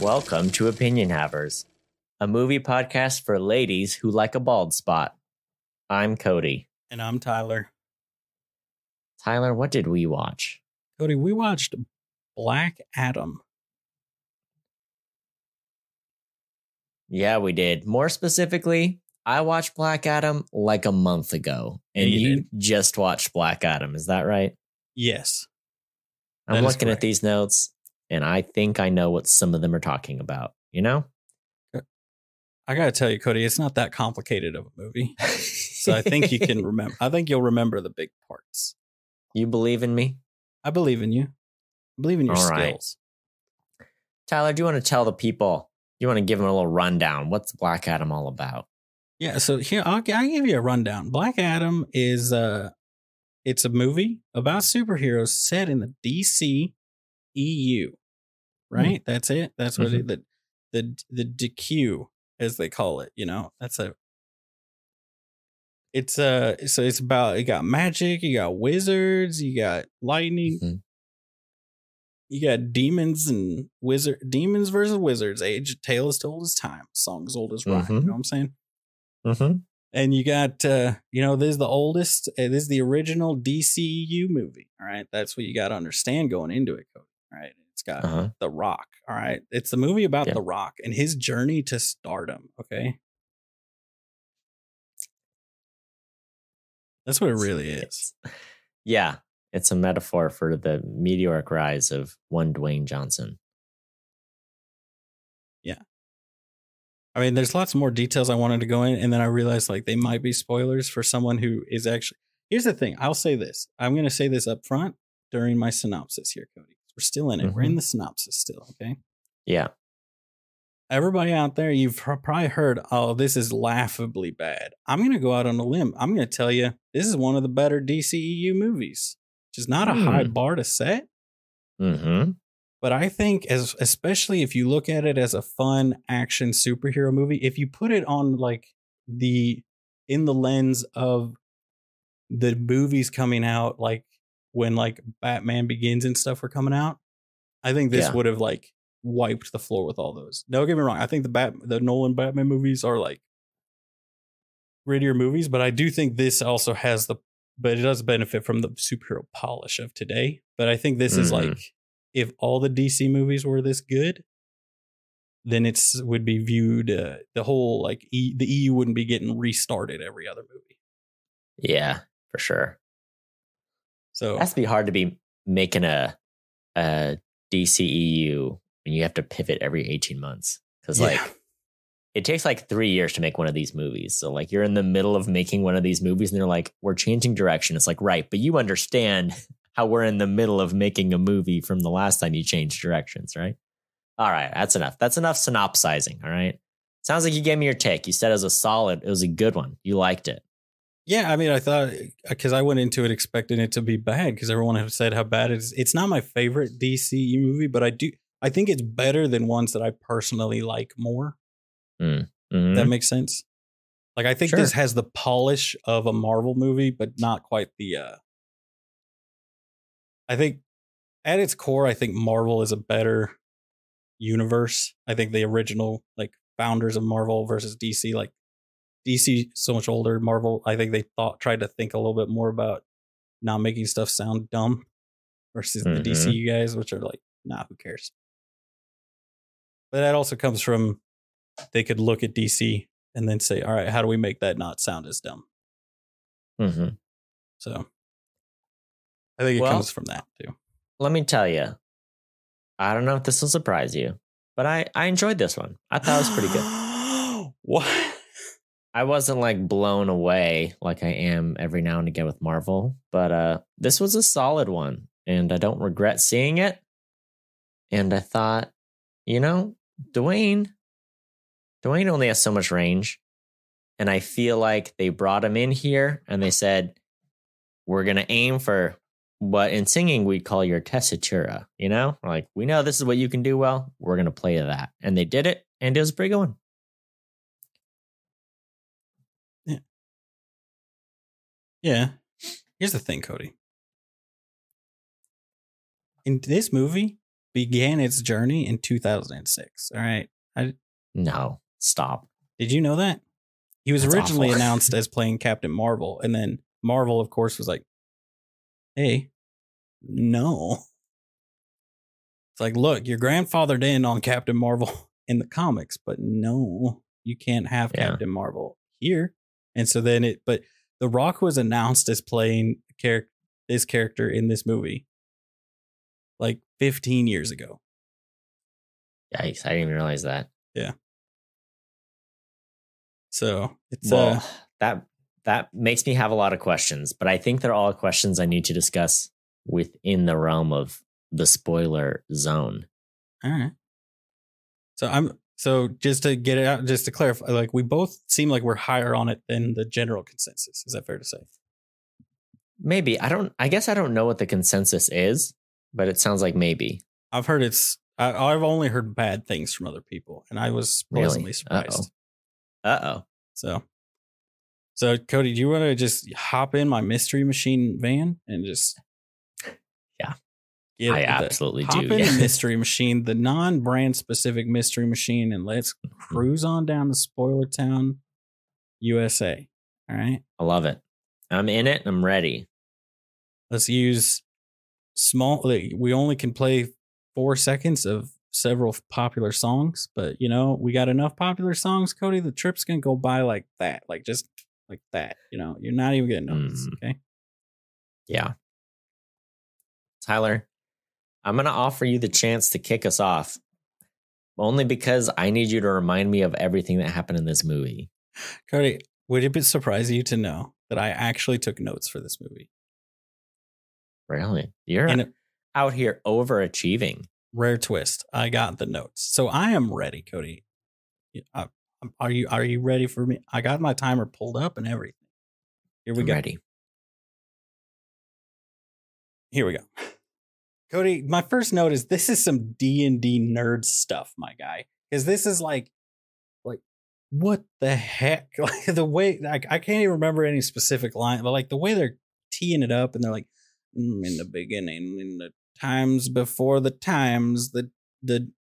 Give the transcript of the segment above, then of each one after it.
Welcome to Opinion Havers, a movie podcast for ladies who like a bald spot. I'm Cody. And I'm Tyler. Tyler, what did we watch? Cody, we watched Black Adam. Yeah, we did. More specifically, I watched Black Adam like a month ago, and Yeah, you you just watched Black Adam. Is that right? Yes. I'm That looking at these notes, and I think I know what some of them are talking about. You know? I got to tell you, Cody, it's not that complicated of a movie. So I think you can remember. I think you'll remember the big parts. you believe in me? I believe in you. I believe in your All right. skills. Tyler, do you want to tell the people? You want to give them a little rundown? What's Black Adam all about? Yeah. So here, I'll, I'll give you a rundown. Black Adam is uh it's a movie about superheroes set in the DC EU. Right? That's it. That's what it, the the the DQ as they call it. You know, that's a. It's uh so it's about you got magic, you got wizards, you got lightning, Mhm. you got demons and wizard demons versus wizards. Age tale as told as time, song as old as rhyme. You Mhm. know what I'm saying? Mm-hmm. And you got, uh, you know, this is the oldest, uh, this is the original DCU movie. All right. That's what you got to understand going into it, Cody. All right. It's got Uh-huh. The Rock. All right. It's the movie about Yeah. The Rock and his journey to stardom. Okay. That's what it really is. Yeah, it's a metaphor for the meteoric rise of one Dwayne Johnson. Yeah. I mean, there's lots more details I wanted to go in, and then I realized like they might be spoilers for someone who is actually. Here's the thing. I'll say this. I'm going to say this up front during my synopsis here, Cody. We're still in it. We're in the synopsis still. Okay. Yeah. Everybody out there, you've probably heard, oh, this is laughably bad. I'm going to go out on a limb. I'm going to tell you, this is one of the better DCEU movies, which is not a high Hmm. bar to set. Mm-hmm. But I think, as especially if you look at it as a fun action superhero movie, if you put it on like the in the lens of the movies coming out, like when like Batman Begins and stuff were coming out, I think this Yeah. would have like wiped the floor with all those. Don't get me wrong. I think the Bat the Nolan Batman movies are like grittier movies, but I do think this also has the but it does benefit from the superhero polish of today. But I think this is Mhm. like if all the DC movies were this good, then it's would be viewed uh, the whole like e, the EU wouldn't be getting restarted every other movie. Yeah, for sure. So It has to be hard to be making a a DCEU and you have to pivot every 18 months. Because yeah. like it takes like three years to make one of these movies. So like you're in the middle of making one of these movies and they're like, we're changing direction. It's like, right, but you understand how we're in the middle of making a movie from the last time you changed directions, right? All right, that's enough. That's enough synopsizing. All right. Sounds like you gave me your take. You said it was a solid, it was a good one. You liked it. Yeah, I mean, I thought because I went into it expecting it to be bad because everyone has said how bad it is. It's not my favorite DC movie, but I do. I think it's better than ones that I personally like more. Mhm. That makes sense. Like I think Sure. this has the polish of a Marvel movie, but not quite the. uh I think at its core, I think Marvel is a better universe. I think the original like founders of Marvel versus DC, like DC so much older. Marvel, I think they thought tried to think a little bit more about not making stuff sound dumb versus Mhm. the DC guys, which are like, nah, who cares? But that also comes from they could look at DC and then say, all right, how do we make that not sound as dumb? hmm So I think it Well- comes from that too. let me tell you, I don't know if this will surprise you, but I, I enjoyed this one. I thought it was pretty good. what? I wasn't like blown away like I am every now and again with Marvel, but uh, this was a solid one, and I don't regret seeing it. And I thought, you know, Dwayne, Dwayne only has so much range, and I feel like they brought him in here and they said, "We're gonna aim for what in singing we'd call your tessitura." You know, like we know this is what you can do well. We're gonna play that, and they did it, and it was a pretty good one. Yeah. Here's the thing, Cody. In this movie, began its journey in 2006. All right. I, No, stop. did you know that? He was That's originally awful. announced as playing Captain Marvel, and then Marvel, of course, was like, "Hey, no." It's like, look, your grandfather in on Captain Marvel in the comics, but no, you can't have Yeah. Captain Marvel here. And so then it, but The Rock was announced as playing character this character in this movie like 15 years ago. Yikes! I didn't even realize that. Yeah. So it's well, uh, that that makes me have a lot of questions, but I think they're all questions I need to discuss within the realm of the spoiler zone. all right. So I'm so just to get it out, just to clarify, like we both seem like we're higher on it than the general consensus. Is that fair to say? Maybe I don't. I guess I don't know what the consensus is, but it sounds like maybe. I've heard it's. I, I've only heard bad things from other people, and I was Really? pleasantly surprised. Uh oh. So, so Cody, do you want to just hop in my mystery machine van and just. Get I absolutely hop do. in yeah. the mystery machine, the non-brand specific mystery machine, and let's cruise on down to Spoiler Town, USA. All right, I love it. I'm in it. I'm ready. let's use small. We only can play four seconds of several popular songs, but you know we got enough popular songs, Cody. The trip's gonna go by like that, like just like that. You know, you're not even gonna notice. Mhm. Okay. Yeah. Tyler, I'm going to offer you the chance to kick us off only because I need you to remind me of everything that happened in this movie. Cody, would it be surprise you to know that I actually took notes for this movie? Really? You're In a out here overachieving. rare twist, I got the notes, so I am ready, Cody. Yeah, uh, um, are you Are you ready for me? I got my timer pulled up and everything. Here we I'm go. ready. Here we go. Cody, my first note is this is some D and D nerd stuff, my guy, because this is like, like, what the heck? Like the way like I can't even remember any specific line, but like the way they're teeing it up, and they're like, "Mm, in the beginning, in the times before the times, the the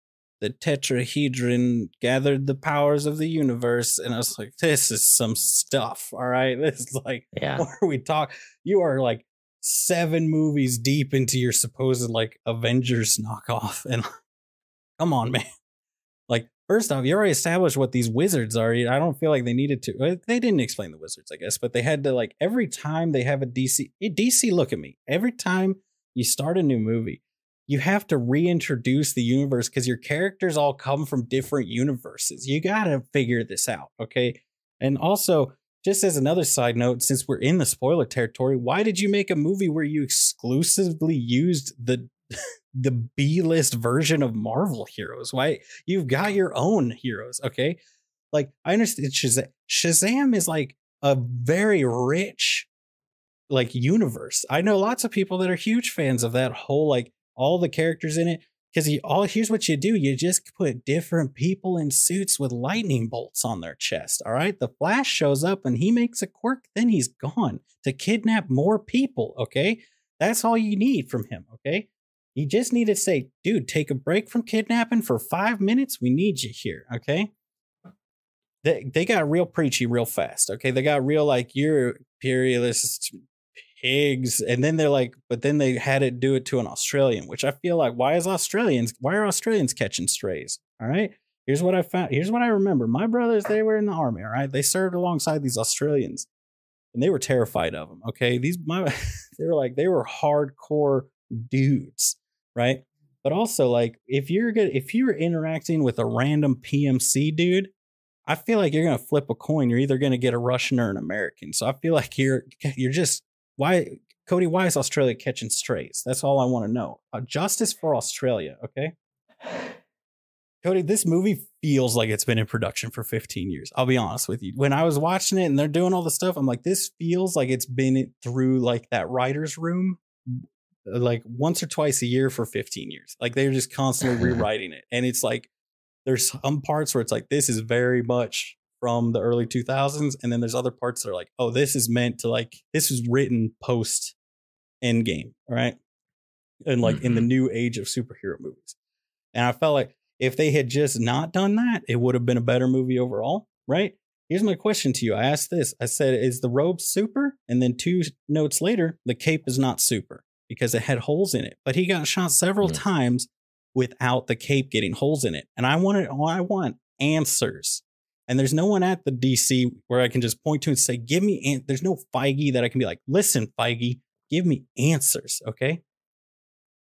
the tetrahedron gathered the powers of the universe, and I was like, this is some stuff. All right, this is like Yeah. what are we talk? You are like seven movies deep into your supposed like Avengers knockoff, and come on, man. Like, first off, you already established what these wizards are. I don't feel like they needed to. They didn't explain the wizards, I guess, but they had to like every time they have a DC. eh, DC, look at me. Every time you start a new movie, you have to reintroduce the universe because your characters all come from different universes. You got to figure this out, okay? And also, just as another side note, since we're in the spoiler territory, why did you make a movie where you exclusively used the the B-list version of Marvel heroes? Why you've got your own heroes, okay? Like I understand Shazam, Shazam is like a very rich like universe. I know lots of people that are huge fans of that whole like all the characters in it because you all here's what you do you just put different people in suits with lightning bolts on their chest all right? The flash shows up and he makes a quirk then he's gone to kidnap more people okay? That's all you need from him okay? You just need to say dude take a break from kidnapping for five minutes we need you here okay? They, they got real preachy real fast okay? They got real like you're imperialist pigs and then they're like but then they had it do it to an australian which i feel like why is australians why are australians catching strays all right? Here's what i found here's what i remember. My brothers they were in the army all right? They served alongside these australians and they were terrified of them okay? These my they were like they were hardcore dudes right? But also like if you're good if you're interacting with a random pmc dude I feel like you're gonna flip a coin. You're either gonna get a Russian or an American. So I feel like you're you're just why Cody. Why is Australia catching strays? That's all I want to know. Uh, justice for Australia. Okay, Cody. This movie feels like it's been in production for 15 years. I'll be honest with you. When I was watching it and they're doing all the stuff, I'm like, this feels like it's been through like that writer's room like once or twice a year for 15 years. Like they're just constantly rewriting it. And it's like there's some parts where it's like this is very much from the early 2000s and then there's other parts that are like oh this is meant to like this was written post endgame right and like in the new age of superhero movies And I felt like if they had just not done that, it would have been a better movie overall, right? Here's my question to you. I asked this. I said, is the robe super? And then two notes later, the cape is not super because it had holes in it. But he got shot several Mhm. times without the cape getting holes in it. And I wanted I want answers. And there's no one at the DC where I can just point to and say, give me an-. there's no Feige that I can be like, listen, Feige, give me answers. Okay.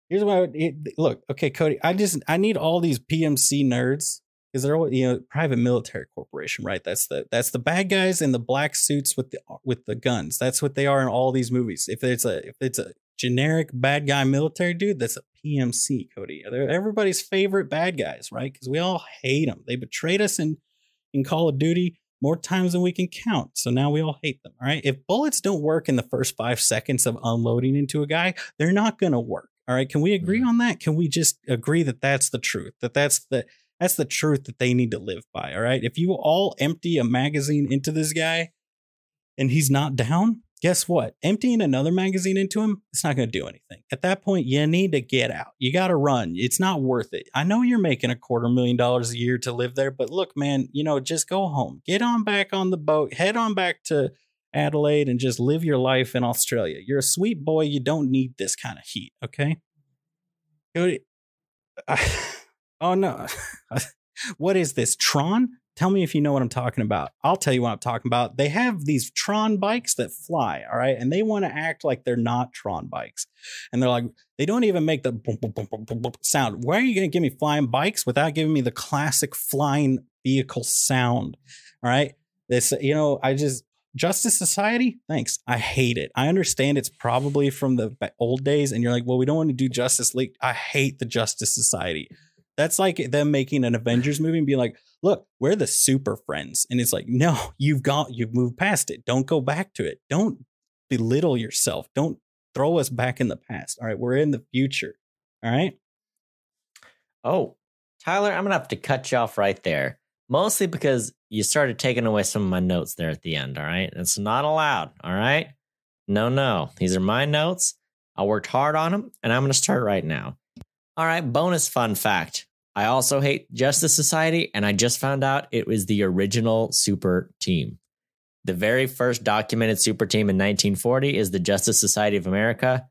Here's what I would look, okay, Cody. I just I need all these PMC nerds because they're all you know private military corporation, right? That's the that's the bad guys in the black suits with the with the guns. That's what they are in all these movies. If it's a if it's a generic bad guy military dude, that's a PMC, Cody. They're everybody's favorite bad guys, right? Because we all hate them. They betrayed us in in Call of Duty more times than we can count. So now we all hate them. All right. If bullets don't work in the first five seconds of unloading into a guy, they're not going to work. All right. Can we agree mm. on that? Can we just agree that that's the truth? That that's the that's the truth that they need to live by. All right. If you all empty a magazine into this guy and he's not down, guess what? Emptying another magazine into him, it's not going to do anything. At that point, you need to get out. You got to run. It's not worth it. I know you're making a quarter million dollars a year to live there, but look, man, you know, just go home. Get on back on the boat. Head on back to Adelaide and just live your life in Australia. You're a sweet boy. You don't need this kind of heat, okay? Oh no. what is this? Tron? Tell me if you know what I'm talking about. I'll tell you what I'm talking about. They have these Tron bikes that fly, all right? And they want to act like they're not Tron bikes. And they're like, they don't even make the boom, boom, boom, sound. Why are you going to give me flying bikes without giving me the classic flying vehicle sound? All right. This, you know, I just, Justice Society, thanks. I hate it. I understand it's probably from the old days, and you're like, well, we don't want to do Justice League. I hate the Justice Society. That's like them making an Avengers movie and being like, look, we're the super friends. And it's like, no, you've got, you've moved past it. Don't go back to it. Don't belittle yourself. Don't throw us back in the past. All right. We're in the future. All right. Oh, Tyler, I'm gonna have to cut you off right there. Mostly because you started taking away some of my notes there at the end. All right. It's not allowed. All right. No, no. These are my notes. I worked hard on them and I'm gonna start right now. All right. Bonus fun fact. I also hate Justice Society, and I just found out it was the original super team. The very first documented super team in 1940 is the Justice Society of America.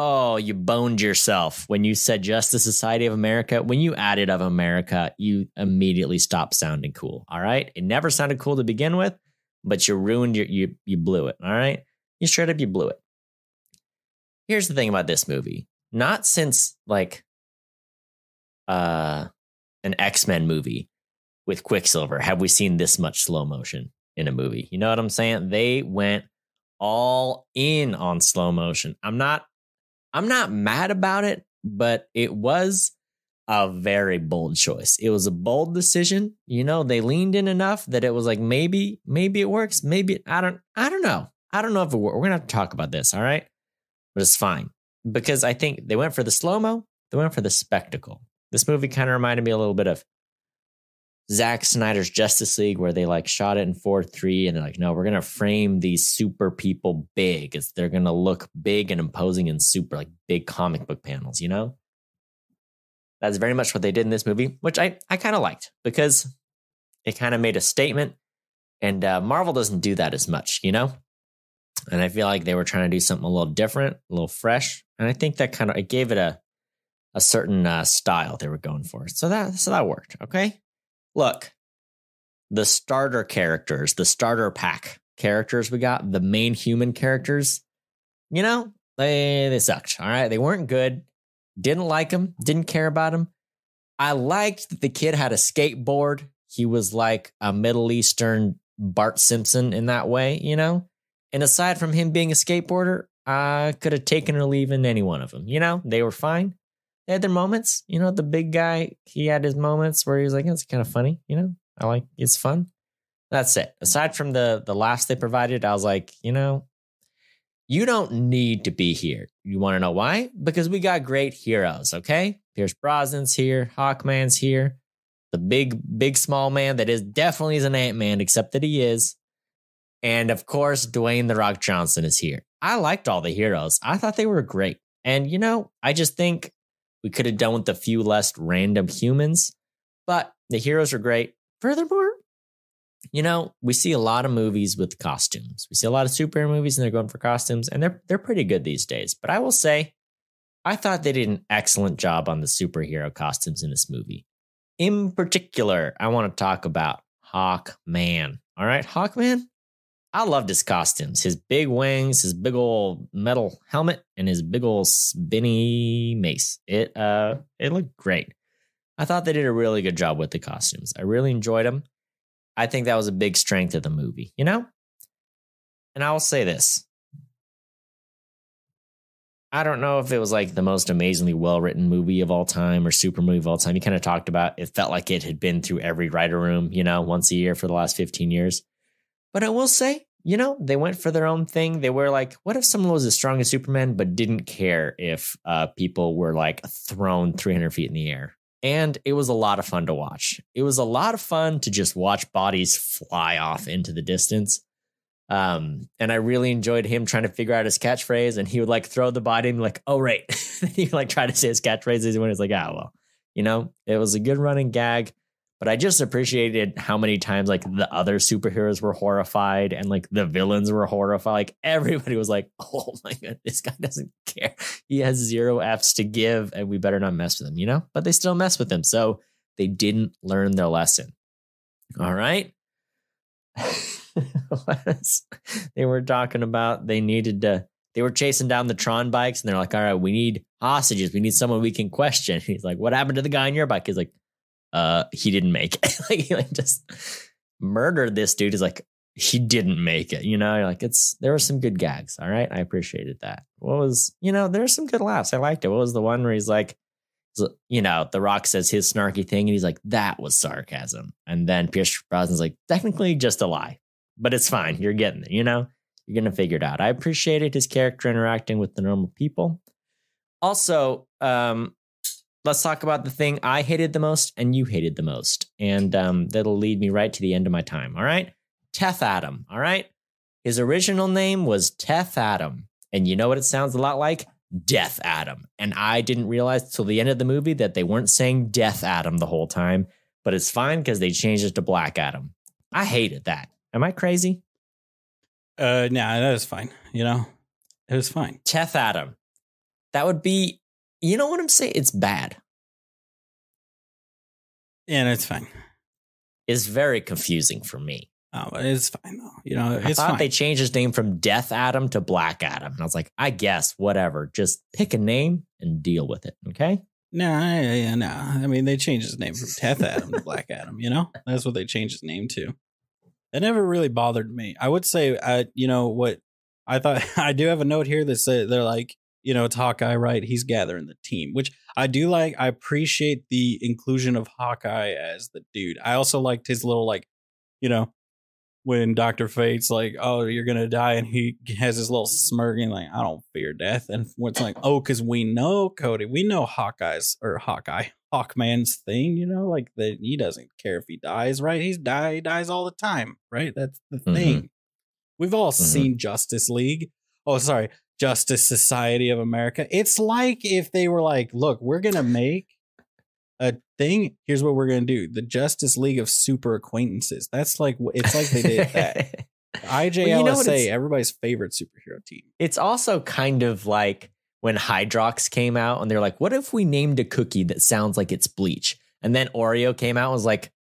Oh, you boned yourself when you said Justice Society of America. When you added of America, you immediately stopped sounding cool. All right. It never sounded cool to begin with, but you ruined your you you blew it. All right. You straight up you blew it. Here's the thing about this movie. Not since like uh an X-Men movie with Quicksilver have we seen this much slow motion in a movie. You know what I'm saying? They went all in on slow motion. I'm not I'm not mad about it, but it was a very bold choice. It was a bold decision. You know, they leaned in enough that it was like maybe, maybe it works. Maybe I don't, I don't know. I don't know if it works. We're gonna have to talk about this, all right? But it's fine because I think they went for the slow mo. They went for the spectacle. This movie kind of reminded me a little bit of Zack Snyder's Justice League, where they like shot it in four three, and they're like, no, we're gonna frame these super people big, as they're gonna look big and imposing and super like big comic book panels, you know. That's very much what they did in this movie, which I I kind of liked because it kind of made a statement, and uh, Marvel doesn't do that as much, you know. And I feel like they were trying to do something a little different, a little fresh, and I think that kind of it gave it a a certain uh, style they were going for. So that so that worked. Okay. Look, the starter characters, the starter pack characters we got, the main human characters, you know, they they sucked. All right, they weren't good. Didn't like them. Didn't care about them. I liked that the kid had a skateboard. He was like a Middle Eastern Bart Simpson in that way, you know. And aside from him being a skateboarder, I could have taken or leaving any one of them. You know, they were fine they had their moments. You know, the big guy, he had his moments where he was like, it's kind of funny, you know? I like it's fun. That's it. Aside from the the laughs they provided, I was like, you know, you don't need to be here. You want to know why? Because we got great heroes, okay? Pierce Brosnan's here, Hawkman's here, the big, big small man that is definitely is an Ant-Man, except that he is. And of course, Dwayne the Rock Johnson is here. I liked all the heroes. I thought they were great. And you know, I just think We could have done with a few less random humans, but the heroes are great. Furthermore, you know, we see a lot of movies with costumes. We see a lot of superhero movies and they're going for costumes and they're they're pretty good these days. But I will say I thought they did an excellent job on the superhero costumes in this movie. In particular, I want to talk about Hawkman. All right, Hawkman. I loved his costumes, his big wings, his big old metal helmet, and his big old spinny mace. It uh, it looked great. I thought they did a really good job with the costumes. I really enjoyed them. I think that was a big strength of the movie, you know? And I will say this. I don't know if it was like the most amazingly well written movie of all time or super movie of all time. You kind of talked about it felt like it had been through every writer room, you know, once a year for the last 15 years. But I will say, you know, they went for their own thing. They were like, what if someone was as strong as Superman, but didn't care if uh, people were like thrown 300 feet in the air? And it was a lot of fun to watch. It was a lot of fun to just watch bodies fly off into the distance. Um, and I really enjoyed him trying to figure out his catchphrase. And he would like throw the body and be like, oh, right. he would like try to say his catchphrase when he's like, ah, well, you know, it was a good running gag. But I just appreciated how many times like the other superheroes were horrified and like the villains were horrified. Like everybody was like, oh my god, this guy doesn't care. He has zero F's to give, and we better not mess with him, you know? But they still mess with him. So they didn't learn their lesson. All right. they were talking about they needed to they were chasing down the Tron bikes and they're like, all right, we need hostages. We need someone we can question. He's like, what happened to the guy on your bike? He's like, uh, he didn't make it. like he like just murdered this dude. Is like he didn't make it. You know, like it's there were some good gags. All right, I appreciated that. What was you know there's some good laughs. I liked it. What was the one where he's like, you know, The Rock says his snarky thing, and he's like, that was sarcasm. And then Pierce Brosnan's like, technically just a lie, but it's fine. You're getting it. You know, you're gonna figure it out. I appreciated his character interacting with the normal people. Also, um, let's talk about the thing I hated the most and you hated the most. And um, that'll lead me right to the end of my time. All right. Teth Adam. All right. His original name was Teth Adam. And you know what it sounds a lot like? Death Adam. And I didn't realize till the end of the movie that they weren't saying Death Adam the whole time, but it's fine because they changed it to Black Adam. I hated that. Am I crazy? Uh, nah, that was fine. You know, it was fine. Teth Adam. That would be you know what I'm saying? It's bad. Yeah, that's fine. It's very confusing for me. Oh, it's fine though. You know, I thought fine. they changed his name from Death Adam to Black Adam. And I was like, I guess, whatever. Just pick a name and deal with it. Okay. No, yeah, yeah, no. I mean, they changed his name from Death Adam to Black Adam. You know, that's what they changed his name to. It never really bothered me. I would say, uh, you know, what I thought. I do have a note here that said they're like, you know, it's Hawkeye, right? He's gathering the team, which I do like. I appreciate the inclusion of Hawkeye as the dude. I also liked his little like, you know, when Doctor Fate's like, "Oh, you're gonna die," and he has his little smirking, like, "I don't fear death," and what's like, "Oh, because we know Cody, we know Hawkeye's or Hawkeye, Hawkman's thing, you know, like that he doesn't care if he dies, right? He's die, he dies all the time, right? That's the mm-hmm. thing. We've all mm-hmm. seen Justice League. Oh, sorry, Justice Society of America. It's like if they were like, look, we're going to make a thing. Here's what we're going to do the Justice League of Super Acquaintances. That's like, it's like they did that. IJLSA, well, you know everybody's favorite superhero team. It's also kind of like when Hydrox came out and they're like, what if we named a cookie that sounds like it's bleach? And then Oreo came out and was like,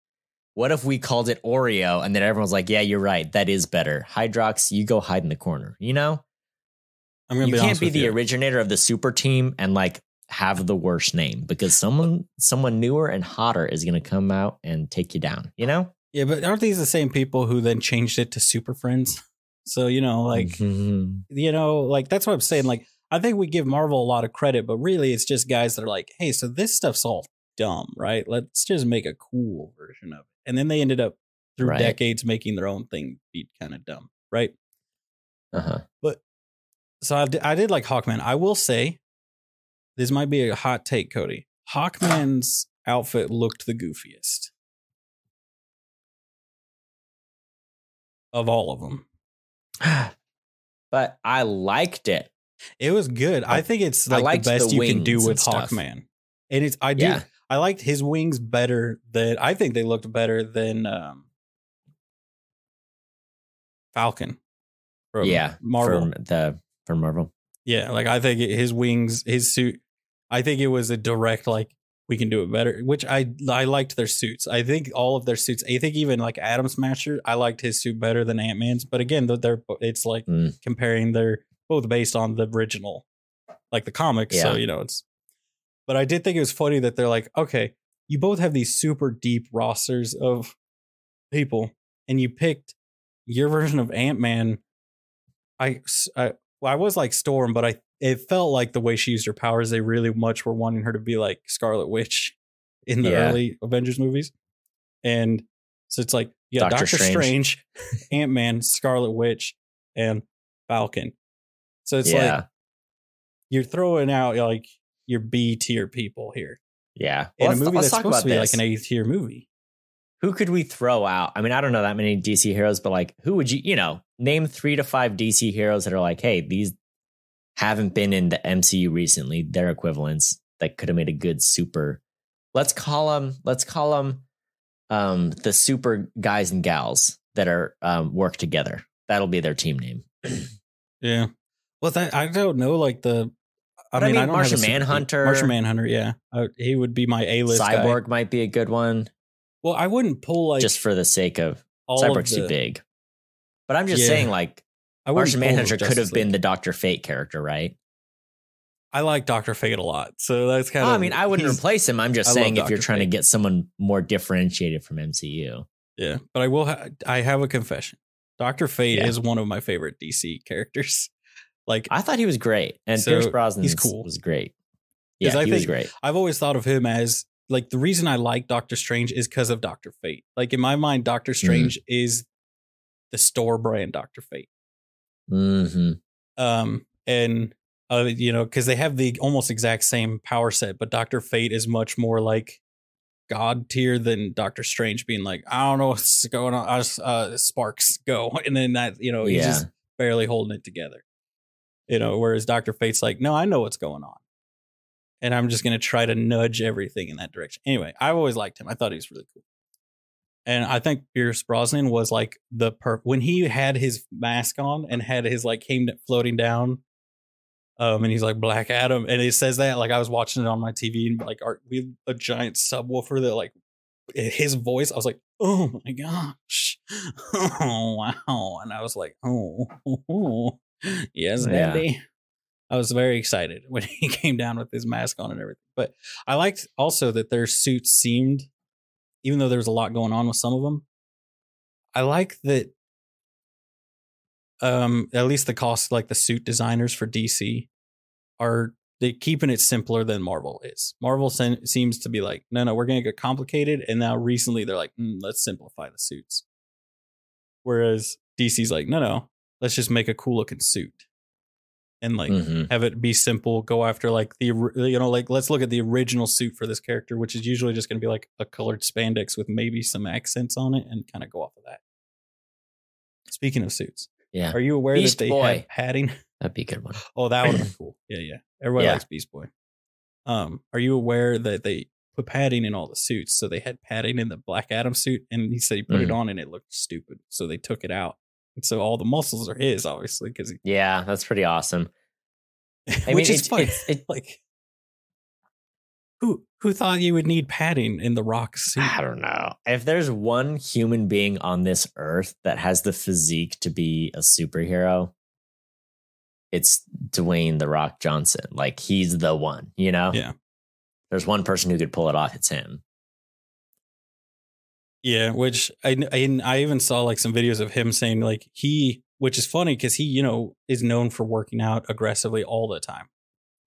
what if we called it Oreo? And then everyone's like, yeah, you're right. That is better. Hydrox, you go hide in the corner, you know? I'm gonna you be can't be the you. originator of the super team and like have the worst name because someone someone newer and hotter is gonna come out and take you down. You know? Yeah, but aren't these the same people who then changed it to Super Friends? So you know, like mm-hmm. you know, like that's what I'm saying. Like I think we give Marvel a lot of credit, but really it's just guys that are like, hey, so this stuff's all dumb, right? Let's just make a cool version of it. And then they ended up through right. decades making their own thing be kind of dumb, right? Uh huh. But so I did, I did like Hawkman. I will say, this might be a hot take, Cody. Hawkman's outfit looked the goofiest of all of them. but I liked it. It was good. I, I think it's like the best the you can do with Hawkman. and it's I do Yeah. I liked his wings better than I think they looked better than um Falcon. yeah. Marvel. From the from Marvel. Yeah, like I think his wings, his suit. I think it was a direct like we can do it better, which I I liked their suits. I think all of their suits. I think even like Atom Smasher, I liked his suit better than Ant Man's. But again, they're it's like Mm. comparing their both based on the original, like the comics. So you know it's. But I did think it was funny that they're like, okay, you both have these super deep rosters of people, and you picked your version of Ant Man. I, I well, I was like Storm, but I it felt like the way she used her powers, they really much were wanting her to be like Scarlet Witch in the Yeah. early Avengers movies. And so it's like, yeah, Doctor Doctor, Strange. Strange, Ant Man, Scarlet Witch, and Falcon. So it's yeah. like you're throwing out like your B tier people here yeah. in Well, a movie let's that's supposed to be this. like an A tier movie. Who could we throw out? I mean, I don't know that many DC heroes, but like, who would you, you know, name three to five DC heroes that are like, hey, these haven't been in the MCU recently. Their equivalents that could have made a good super. Let's call them. Let's call them um, the super guys and gals that are um, work together. That'll be their team name. Yeah. Well, that I don't know. Like the, I But I mean, mean, I don't Martian have a super- Manhunter. Martian Manhunter. Yeah, I, he would be my A list Cyborg might be a good one, Well, I wouldn't pull like just for the sake of Cyborg's the, too big. But I'm just Yeah. saying, like, Martian Manhunter could have been the Doctor Fate character, right? I like Doctor Fate a lot, so that's kind Oh, of. I mean, I wouldn't replace him. I'm just I saying if you're trying Fate. to get someone more differentiated from MCU. Yeah, but I will. Ha- I have a confession. Doctor Fate Yeah. is one of my favorite DC characters. Like I thought he was great, and So, Pierce Brosnan he's cool. was great. Yeah, I he was great. I've always thought of him as like the reason I like Doctor Strange is because of Doctor Fate. Like in my mind, Doctor Mm-hmm. Strange is the store brand Doctor Fate. hmm um and uh you know because they have the almost exact same power set but dr fate is much more like god tier than dr strange being like i don't know what's going on I just, uh sparks go and then that you know he's Yeah. just barely holding it together you know whereas dr fate's like no i know what's going on and i'm just going to try to nudge everything in that direction. Anyway I've always liked him. I thought he was really cool. And I think Pierce Brosnan was like the per when he had his mask on and had his like came floating down, um, and he's like Black Adam, and he says that like I was watching it on my TV and like our, we a giant subwoofer that like his voice, I was like, oh my gosh, oh wow, and I was like, oh, yes, Yeah. daddy. I was very excited when he came down with his mask on and everything. But I liked also that their suits seemed even though there was a lot going on with some of them, I like that. Um, at least the cost, like the suit designers for DC, are they keeping it simpler than Marvel is. Marvel sen- seems to be like, no, no, we're gonna get complicated, and now recently they're like, mm, let's simplify the suits. Whereas DC's like, no, no, let's just make a cool looking suit, and like Mhm. have it be simple go after like the you know like let's look at the original suit for this character which is usually just going to be like a colored spandex with maybe some accents on it and kind of go off of that speaking of suits Yeah, are you aware Beast that they Boy. have padding that'd be a good one. oh that would be cool yeah yeah everybody Yeah. likes beast boy um are you aware that they put padding in all the suits so they had padding in the black adam suit and he said he put it Mhm. on and it looked stupid so they took it out and so all the muscles are his obviously because Yeah, that's pretty awesome. I which mean, is it's- funny it- like who who thought you would need padding in the rock suit I don't know. If there's one human being on this earth that has the physique to be a superhero, it's Dwayne the Rock Johnson. Like he's the one, you know? Yeah. There's one person who could pull it off, it's him. Yeah which I, I i even saw like some videos of him saying like he which is funny because he you know is known for working out aggressively all the time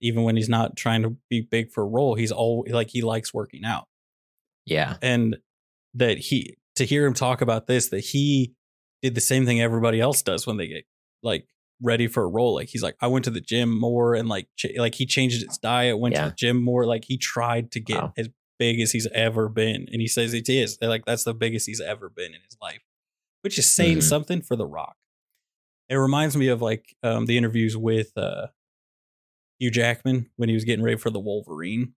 even when he's not trying to be big for a role he's all like he likes working out Yeah. and that he to hear him talk about this that he did the same thing everybody else does when they get like ready for a role like he's like i went to the gym more and like ch- like he changed his diet went to the gym more like he tried to get Wow. as big as he's ever been and he says it is They're like that's the biggest he's ever been in his life which is saying Mhm. something for the rock it reminds me of like um the interviews with uh hugh jackman when he was getting ready for the wolverine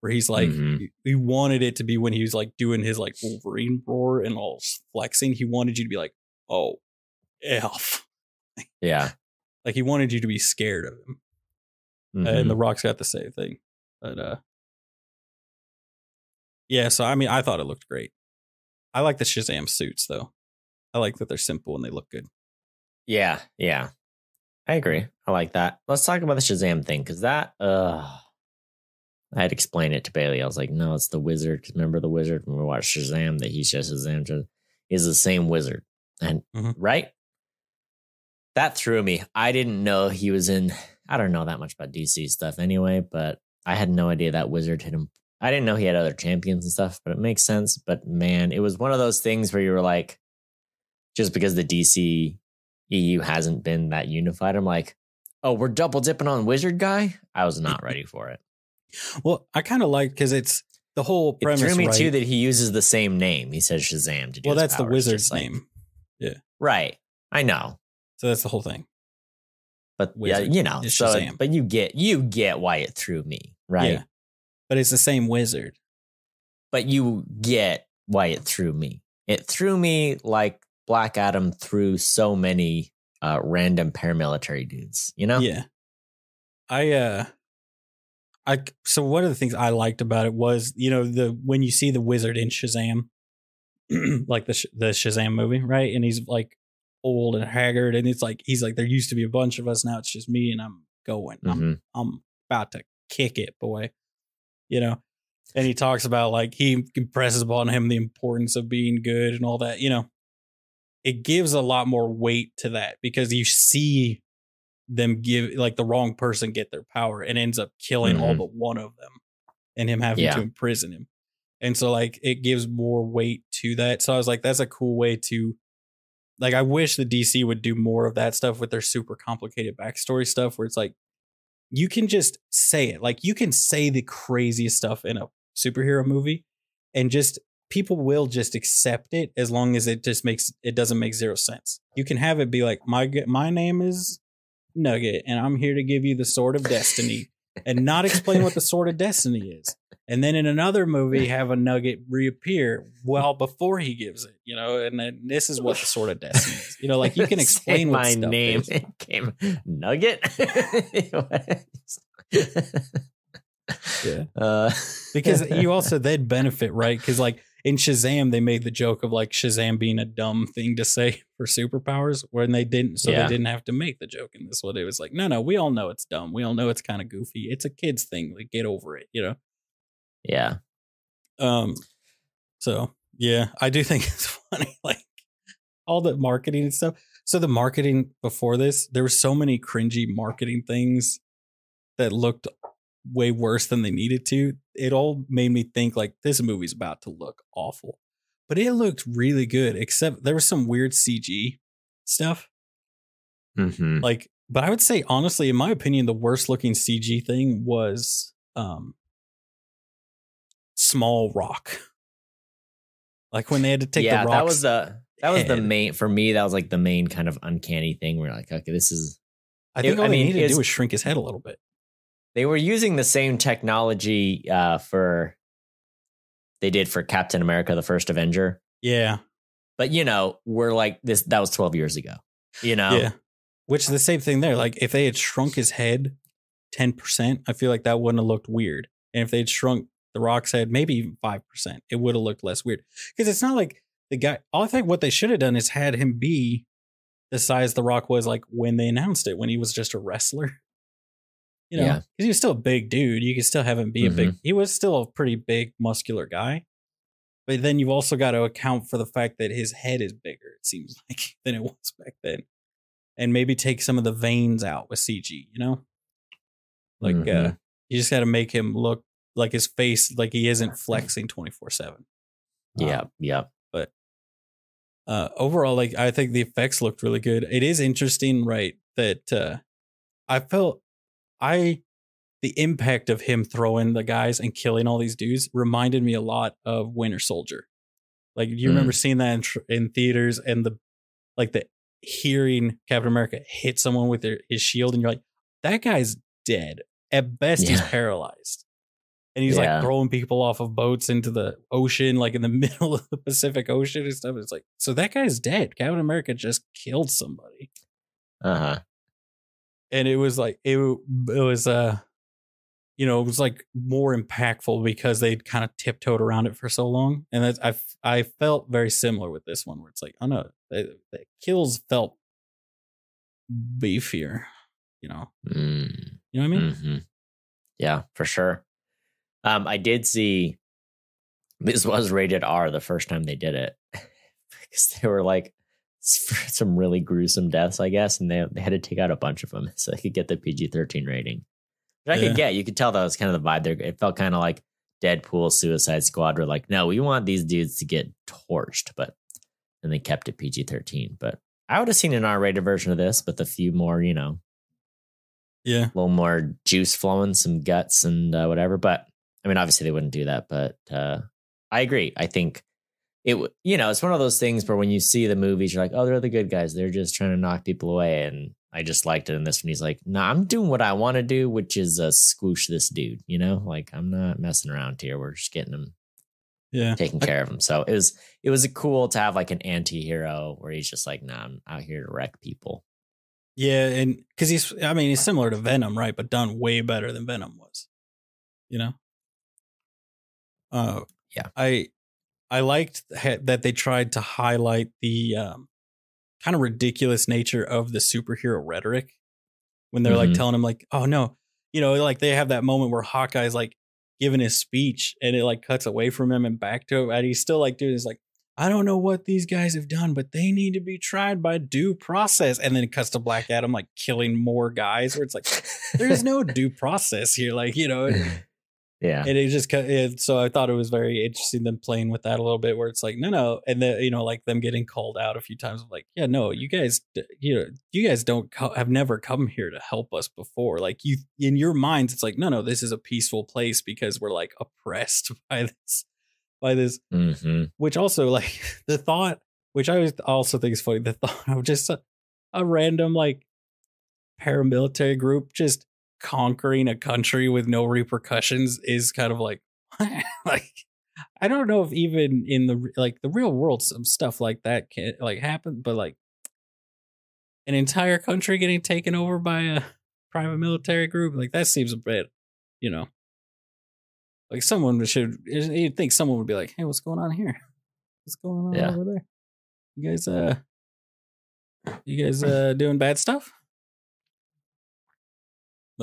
where he's like Mhm. he- he wanted it to be when he was like doing his like Wolverine roar and all flexing. He wanted you to be like, oh, elf. Yeah. Like he wanted you to be scared of him. Mhm. and the rock's got the same thing but uh yeah so i mean i thought it looked great i like the shazam suits though i like that they're simple and they look good Yeah, yeah. I agree. I like that. Let's talk about the Shazam thing because that, uh, I had explained it to Bailey. I was like, no, it's the wizard. Remember the wizard when we watched Shazam that he's just Shazam? He's the same wizard. And, Mhm. right? That threw me. I didn't know he was in, I don't know that much about DC stuff anyway, but I had no idea that wizard hit him. I didn't know he had other champions and stuff, but it makes sense. But man, it was one of those things where you were like, just because the DC EU hasn't been that unified. I'm like, oh, we're double dipping on Wizard guy. I was not ready for it. well i kind of like because it's the whole It premise threw me right? too that he uses the same name. He says Shazam to do. well that's the wizard's like- name Yeah. right? I know, so that's the whole thing but Wizard yeah, you know. So, but you get you get why it threw me, right? Yeah. But it's the same wizard But you get why it threw me. It threw me like Black Adam threw so many uh, random paramilitary dudes. You know? Yeah. I uh I so one of the things I liked about it was, you know, the when you see the wizard in Shazam like the the Shazam movie, right? And he's like old and haggard and it's like he's like there used to be a bunch of us now it's just me and I'm going. I'm Mhm. I'm about to kick it, boy. You know. And he talks about like he impresses upon him the importance of being good and all that, you know. It gives a lot more weight to that because you see them give like the wrong person get their power and ends up killing all Mhm. but one of them and him having Yeah. to imprison him. And so like it gives more weight to that. So I was like, that's a cool way to like I wish the DC would do more of that stuff with their super complicated backstory stuff where it's like you can just say it. Like you can say the craziest stuff in a superhero movie and just people will just accept it as long as it just makes it doesn't make zero sense. You can have it be like my my name is Nugget and I'm here to give you the sword of destiny and not explain what the sword of destiny is. And then in another movie have a nugget reappear well before he gives it, you know, and then this is what the sword of destiny is. You know, like you can explain what my name. is. It came Nugget. Yeah. Uh, because you also they'd benefit, right? Because like in Shazam, they made the joke of like Shazam being a dumb thing to say for superpowers when they didn't, so Yeah. they didn't have to make the joke in this one. It was like, no, no, we all know it's dumb. We all know it's kind of goofy. It's a kid's thing. Like, get over it, you know. yeah. Um, so yeah, I do think it's funny, like all the marketing and stuff. So the marketing before this, there were so many cringy marketing things that looked way worse than they needed to. It all made me think like this movie's about to look awful, but it looked really good. Except there was some weird CG stuff, hmm like. But I would say honestly, in my opinion, the worst looking CG thing was um small rock. Like when they had to take yeah, the that was the that was the main for me. That was like the main kind of uncanny thing. Where like, okay, this is I think it- all I they mean, needed to do was shrink his head a little bit. They were using the same technology uh, for they did for Captain America: The First Avenger. Yeah, But you know, we're like this. That was twelve years ago. You know, yeah. Which is the same thing there. Like if they had shrunk his head ten percent, I feel like that wouldn't have looked weird. And if they'd shrunk the Rock's head, maybe even five percent, it would have looked less weird. Because it's not like the guy. All I think what they should have done is had him be the size the Rock was like when they announced it, when he was just a wrestler. You know, Yeah. because he was still a big dude. You could still have him be a big. He was still a pretty big, muscular guy. But then you've also got to account for the fact that his head is bigger. It seems like than it was back then, and maybe take some of the veins out with CG. You know, like uh, Mhm. you just got to make him look like his face, like he isn't flexing twenty four seven. yeah, yeah. But uh overall like i think the effects looked really good it is interesting right that uh i felt i the impact of him throwing the guys and killing all these dudes reminded me a lot of winter soldier like you remember seeing that in, tr- in theaters and the like the hearing captain america hit someone with their, his shield and you're like that guy's dead at best he's paralyzed and he's Yeah. like throwing people off of boats into the ocean, like in the middle of the Pacific Ocean and stuff. It's like, so that guy's dead. Captain America just killed somebody, Uh huh. And it was like it, it was uh you know it was like more impactful because they'd kind of tiptoed around it for so long, and that's I I felt very similar with this one where it's like, oh no, the, kills felt beefier, you know, Mm. you know what I mean? hmm Yeah, for sure. Um, I did see this was rated R the first time they did it because they were like some really gruesome deaths, I guess, and they they had to take out a bunch of them so they could get the PG thirteen rating. Which I Yeah. could get. You could tell that was kind of the vibe there. It felt kind of like Deadpool, Suicide Squad. Were like, no, we want these dudes to get torched, but and they kept it PG thirteen. But I would have seen an R rated version of this with a few more, you know, Yeah, a little more juice flowing, some guts and uh, whatever. But I mean, obviously they wouldn't do that. But uh, I agree. I think it, you know, it's one of those things where when you see the movies, you're like, oh, they're the good guys. They're just trying to knock people away. And I just liked it in this one. He's like, no, I'm doing what I want to do, which is uh, squoosh this dude. You know, like I'm not messing around here. We're just getting him, yeah. taking care of him. So it was, it was cool to have like an anti-hero where he's just like, nah, I'm out here to wreck people. Yeah, and because he's, I mean, he's similar to Venom, right? But done way better than Venom was. You know. Uh, Yeah. I, I liked that they tried to highlight the um, kind of ridiculous nature of the superhero rhetoric when they're like Mhm. telling him like, "Oh no," you know, like they have that moment where Hawkeye's like giving his speech, and it like cuts away from him and back to him, and he's still like doing this like. I don't know what these guys have done, but they need to be tried by due process. And then it cuts to Black Adam like killing more guys, where it's like there's no due process here, like you know. And, yeah. and it just it, so I thought it was very interesting them playing with that a little bit, where it's like no, no, and then you know like them getting called out a few times, like yeah, no, you guys, you know, you guys don't have never come here to help us before. Like you in your minds, it's like no, no, this is a peaceful place because we're like oppressed by this, by this hmm which also like the thought which i also think is funny the thought of just a, a random like paramilitary group just conquering a country with no repercussions is kind of like like i don't know if even in the like the real world some stuff like that can like happen but like an entire country getting taken over by a private military group like that seems a bit you know. Like someone should you'd think someone would be like hey what's going on here? What's going on Yeah. over there? You guys uh you guys uh doing bad stuff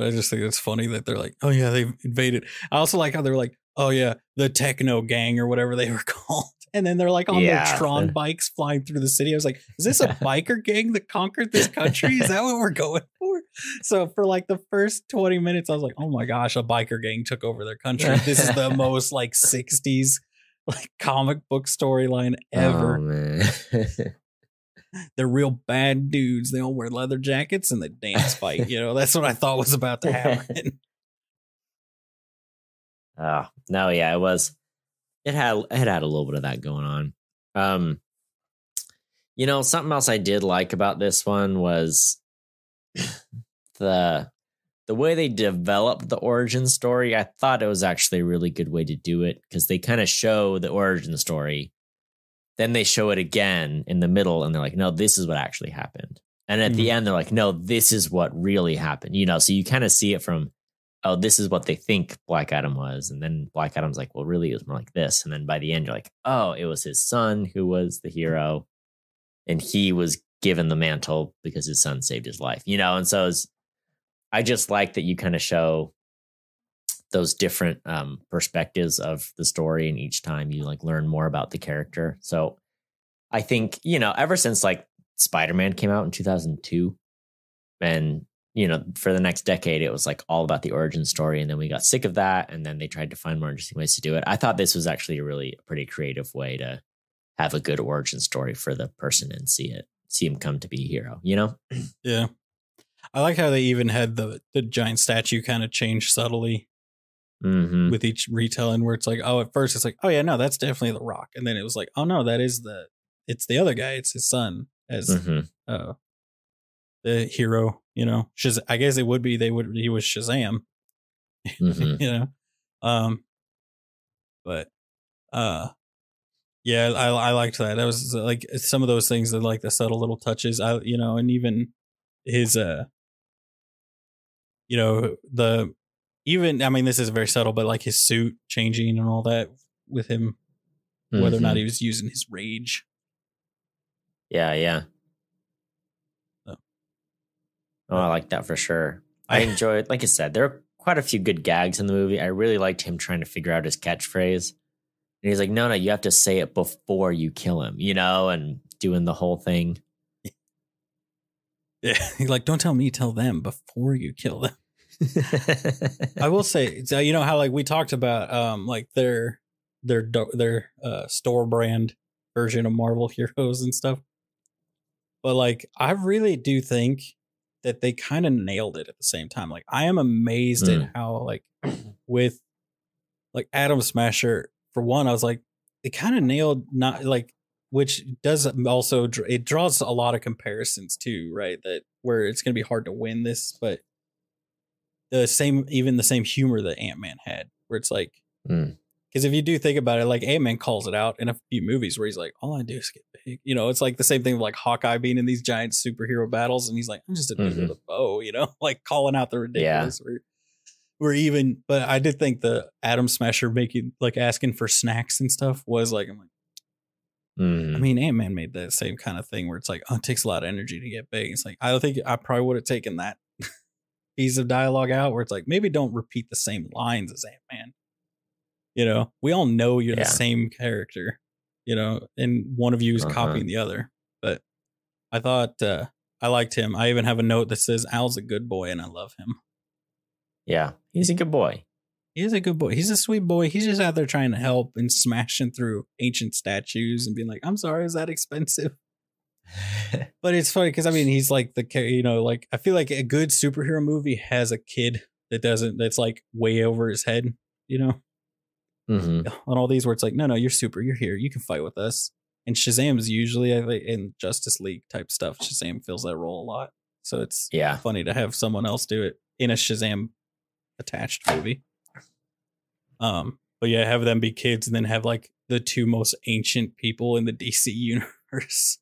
i just think it's funny that they're like oh yeah they've invaded. I also like how they're like oh yeah the techno gang or whatever they were called. And then they're like on Yeah. their tron bikes flying through the city. I was like is this a biker gang that conquered this country? Is that what we're going for? So for like the first 20 minutes i was like oh my gosh a biker gang took over their country. This is the most like 60s like comic book storyline oh, ever. Oh, man. They're real bad dudes. They all wear leather jackets and they dance fight. You know, that's what I thought was about to happen. Oh no, yeah, it was. It had it had a little bit of that going on. Um, you know, something else I did like about this one was the the way they developed the origin story. I thought it was actually a really good way to do it because they kind of show the origin story, then they show it again in the middle, and they're like, "No, this is what actually happened." And at the Mhm. end, they're like, "No, this is what really happened." You know, so you kind of see it from oh, this is what they think Black Adam was. And then Black Adam's like, well, really, it was more like this. And then by the end, you're like, oh, it was his son who was the hero. And he was given the mantle because his son saved his life, you know? And so it's, I just like that you kind of show those different um, perspectives of the story. And each time you like learn more about the character. So I think, you know, ever since like Spider Man came out in 2002, and you know, for the next decade, it was like all about the origin story. And then we got sick of that. And then they tried to find more interesting ways to do it. I thought this was actually a really pretty creative way to have a good origin story for the person and see it, see him come to be a hero, you know? yeah. I like how they even had the the giant statue kind of change subtly Mm-hmm. with each retelling where it's like, oh, at first it's like, oh yeah, no, that's definitely the rock. And then it was like, oh no, that is the it's the other guy, it's his son as mm-hmm. uh the hero, you know. Shaz- I guess it would be they would he was Shazam, hmm you know. Um, but uh, yeah, I I liked that. That was like some of those things that like the subtle little touches. I you know, and even his uh, you know the even I mean this is very subtle, but like his suit changing and all that with him, whether or not Mhm. he was using his rage. Yeah, yeah. Oh. Oh, I like that for sure. I enjoyed, like I said, there are quite a few good gags in the movie. I really liked him trying to figure out his catchphrase. And he's like, no, no, you have to say it before you kill him, you know, and doing the whole thing. Yeah, he's like, don't tell me, tell them before you kill them. I will say, you know how like we talked about, um, like their their their uh store brand version of Marvel heroes and stuff. But like, I really do think that they kind of nailed it at the same time. Like, I am amazed at how like with like Atom Smasher for one, I was like, they kind of nailed not like which does also it draws a lot of comparisons too, right? That where it's going to be hard to win this, but the same even the same humor that Ant Man had, where it's like Mm. because if you do think about it, like Ant Man calls it out in a few movies where he's like, "All I do is get big," you know. It's like the same thing with like Hawkeye being in these giant superhero battles, and he's like, "I'm just a dude Mhm. with a bow," you know, like calling out the ridiculous. Where, where even, but I did think the Atom Smasher making like asking for snacks and stuff was like, I'm like. Mm. I mean, Ant Man made that same kind of thing where it's like, oh, it takes a lot of energy to get big. It's like, I don't think I probably would have taken that piece of dialogue out where it's like, maybe don't repeat the same lines as Ant Man. You know, we all know you're Yeah. the same character, you know, and one of you is Uh-huh. copying the other. But I thought uh, I liked him. I even have a note that says, Al's a good boy and I love him. yeah, he's a good boy. He is a good boy. He's a sweet boy. He's just out there trying to help and smashing through ancient statues and being like, I'm sorry, is that expensive? But it's funny because I mean he's like the you know like I feel like a good superhero movie has a kid that doesn't that's like way over his head you know? Hmm on all these where it's like no no you're super you're here you can fight with us. And Shazam is usually I think, in Justice League type stuff Shazam fills that role a lot. So it's Yeah. funny to have someone else do it in a Shazam attached movie. Um but yeah have them be kids and then have like the two most ancient people in the DC universe